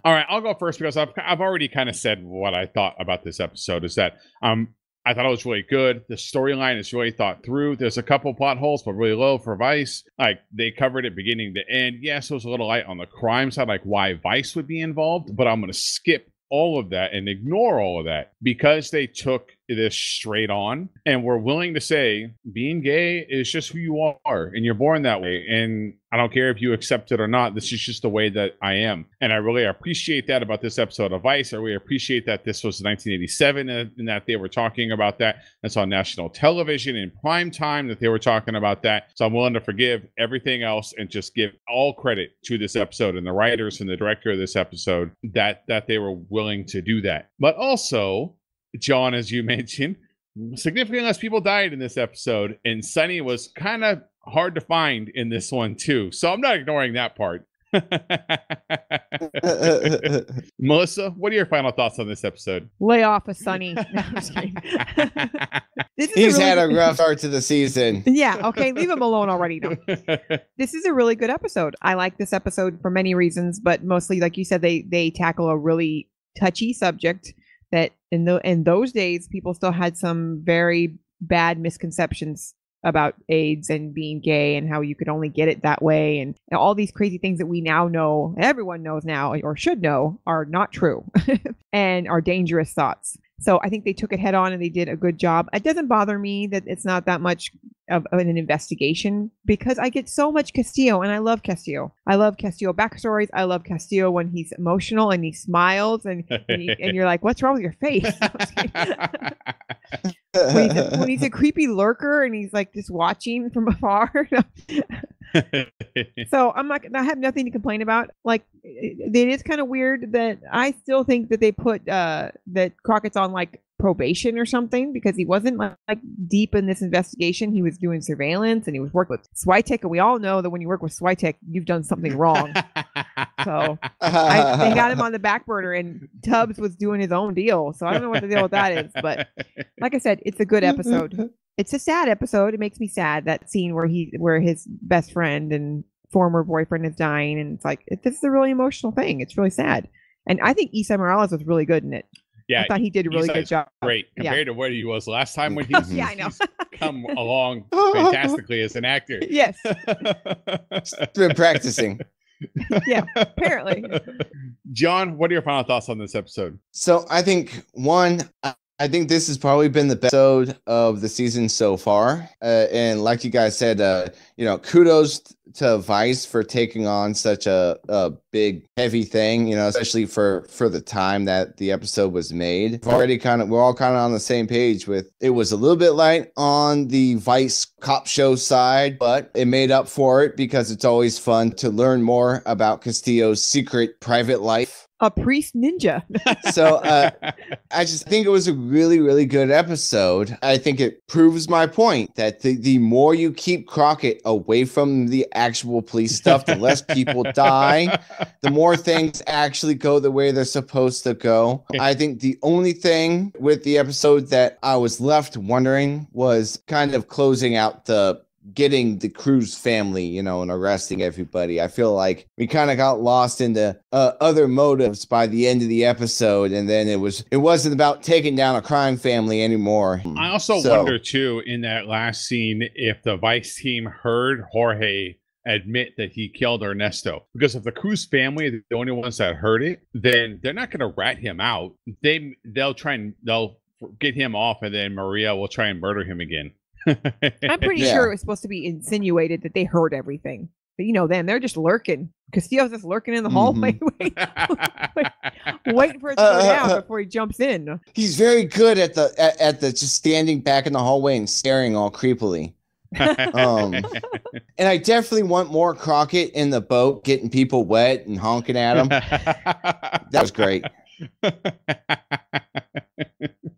All right, I'll go first because I've I've already kind of said what I thought about this episode. Is that um I thought it was really good. The storyline is really thought through. There's a couple plot holes, but really low for Vice. Like they covered it beginning to end. Yes, it was a little light on the crime side, like why Vice would be involved, but I'm going to skip all of that and ignore all of that because they took this straight on and we're willing to say being gay is just who you are and you're born that way and I don't care if you accept it or not this is just the way that I am. And I really appreciate that about this episode of Vice. I really appreciate that this was 1987 and, uh, and that they were talking about that. That's on national television in prime time that they were talking about that. So I'm willing to forgive everything else and just give all credit to this episode and the writers and the director of this episode that that they were willing to do that. But also John, as you mentioned, significantly less people died in this episode, and Sonny was kind of hard to find in this one too. So I'm not ignoring that part. Melissa, what are your final thoughts on this episode? Lay off a Sonny. No, I'm just kidding. this is He's a really had a rough start to the season. Yeah, okay, leave him alone already. No. This is a really good episode. I like this episode for many reasons, but mostly, like you said, they they tackle a really touchy subject that in the in those days people still had some very bad misconceptions about AIDS and being gay and how you could only get it that way and all these crazy things that we now know everyone knows now or should know are not true and are dangerous thoughts. So I think they took it head on and they did a good job. It doesn't bother me that it's not that much of, an investigation because I get so much Castillo and I love Castillo. I love Castillo backstories. I love Castillo when he's emotional and he smiles and and, he, and you're like, what's wrong with your face? No, I'm just kidding. when, he's a, when he's a creepy lurker and he's like just watching from afar. so I'm not. I have nothing to complain about. Like it, it is kind of weird that I still think that they put uh that Crockett's on like probation or something because he wasn't like, like deep in this investigation. He was doing surveillance and he was working with Switek, and we all know that when you work with Switek, you've done something wrong. So I, they got him on the back burner, and Tubbs was doing his own deal. So I don't know what the deal with that is, but like I said, it's a good episode. It's a sad episode. It makes me sad that scene where he, where his best friend and former boyfriend is dying, and it's like it, this is a really emotional thing. It's really sad, and I think Esai Morales was really good in it. yeah, I thought he did a really Issa good job. great Yeah. compared to what he was last time when he's Yeah, I know. come along fantastically as an actor. yes, Been practicing. Yeah, apparently. John, what are your final thoughts on this episode? So I think one, I- think this has probably been the best episode of the season so far. Uh, and like you guys said, uh, you know, kudos to Vice for taking on such a, a big, heavy thing. You know, especially for for the time that the episode was made. We're already kind of, we're all kind of on the same page with. It was a little bit light on the Vice cop show side, but it made up for it because it's always fun to learn more about Castillo's secret private life A priest ninja. so uh, I just think it was a really, really good episode. I think it proves my point that the, the more you keep Crockett away from the actual police stuff, the less people die, the more things actually go the way they're supposed to go. I think the only thing with the episode that I was left wondering was kind of closing out the getting the Cruz family, you know, and arresting everybody. I feel like we kind of got lost into uh, other motives by the end of the episode, and then it was it wasn't about taking down a crime family anymore. I also So- wonder too in that last scene if the Vice team heard Jorge admit that he killed Ernesto. Because if the Cruz family are the only ones that heard it, then they're not going to rat him out. They they'll try and they'll get him off, and then Maria will try and murder him again. I'm pretty Yeah. sure it was supposed to be insinuated that they heard everything. But you know them, they're just lurking. Castillo's just lurking in the hallway, mm-hmm. waiting, waiting for it to uh, go uh, down uh, before he jumps in. He's very good at the at, at the just standing back in the hallway and staring all creepily. Um, And I definitely want more Crockett in the boat, getting people wet and honking at them. That was great.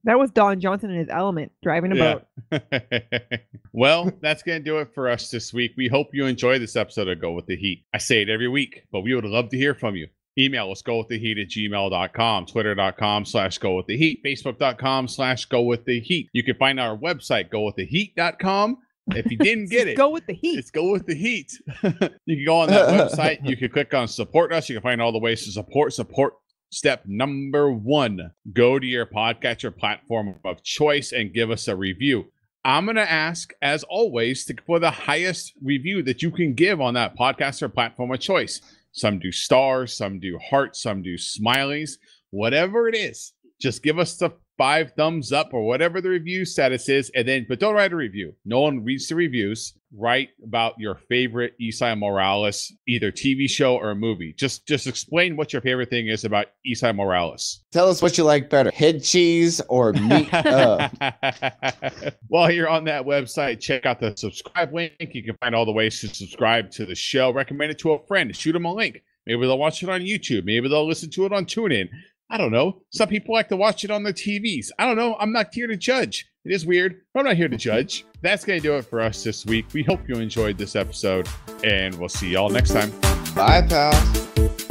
That was Don Johnson in his element, driving a boat. well, that's going to do it for us this week. We hope you enjoy this episode of Go With The Heat. I say it every week, but we would love to hear from you. Email us go with the heat at gmail.com, twitter.com slash go with the heat, facebook.com slash go with the heat. You can find our website, go with the heat.com. If you didn't get it, Go with the heat. it's go with the heat. you can go on that website. You can click on support us. You can find all the ways to support. Support step number one go to your podcatcher platform of choice and give us a review. I'm going to ask, as always, to, for the highest review that you can give on that podcaster platform of choice. Some do stars, some do hearts, some do smileys, whatever it is. Just give us the five thumbs up or whatever the review status is, and then but don't write a review. No one reads the reviews. Write about your favorite Esai Morales, either TV show or a movie. Just just explain what your favorite thing is about Esai Morales. Tell us what you like better, head cheese or meat. uh, While you're on that website, check out the subscribe link. You can find all the ways to subscribe to the show. Recommend it to a friend. Shoot them a link. Maybe they'll watch it on YouTube. Maybe they'll listen to it on TuneIn. I don't know. Some people like to watch it on their TVs. I don't know. I'm not here to judge. It is weird, but I'm not here to judge. That's going to do it for us this week. We hope you enjoyed this episode, and we'll see y'all next time. bye, pals.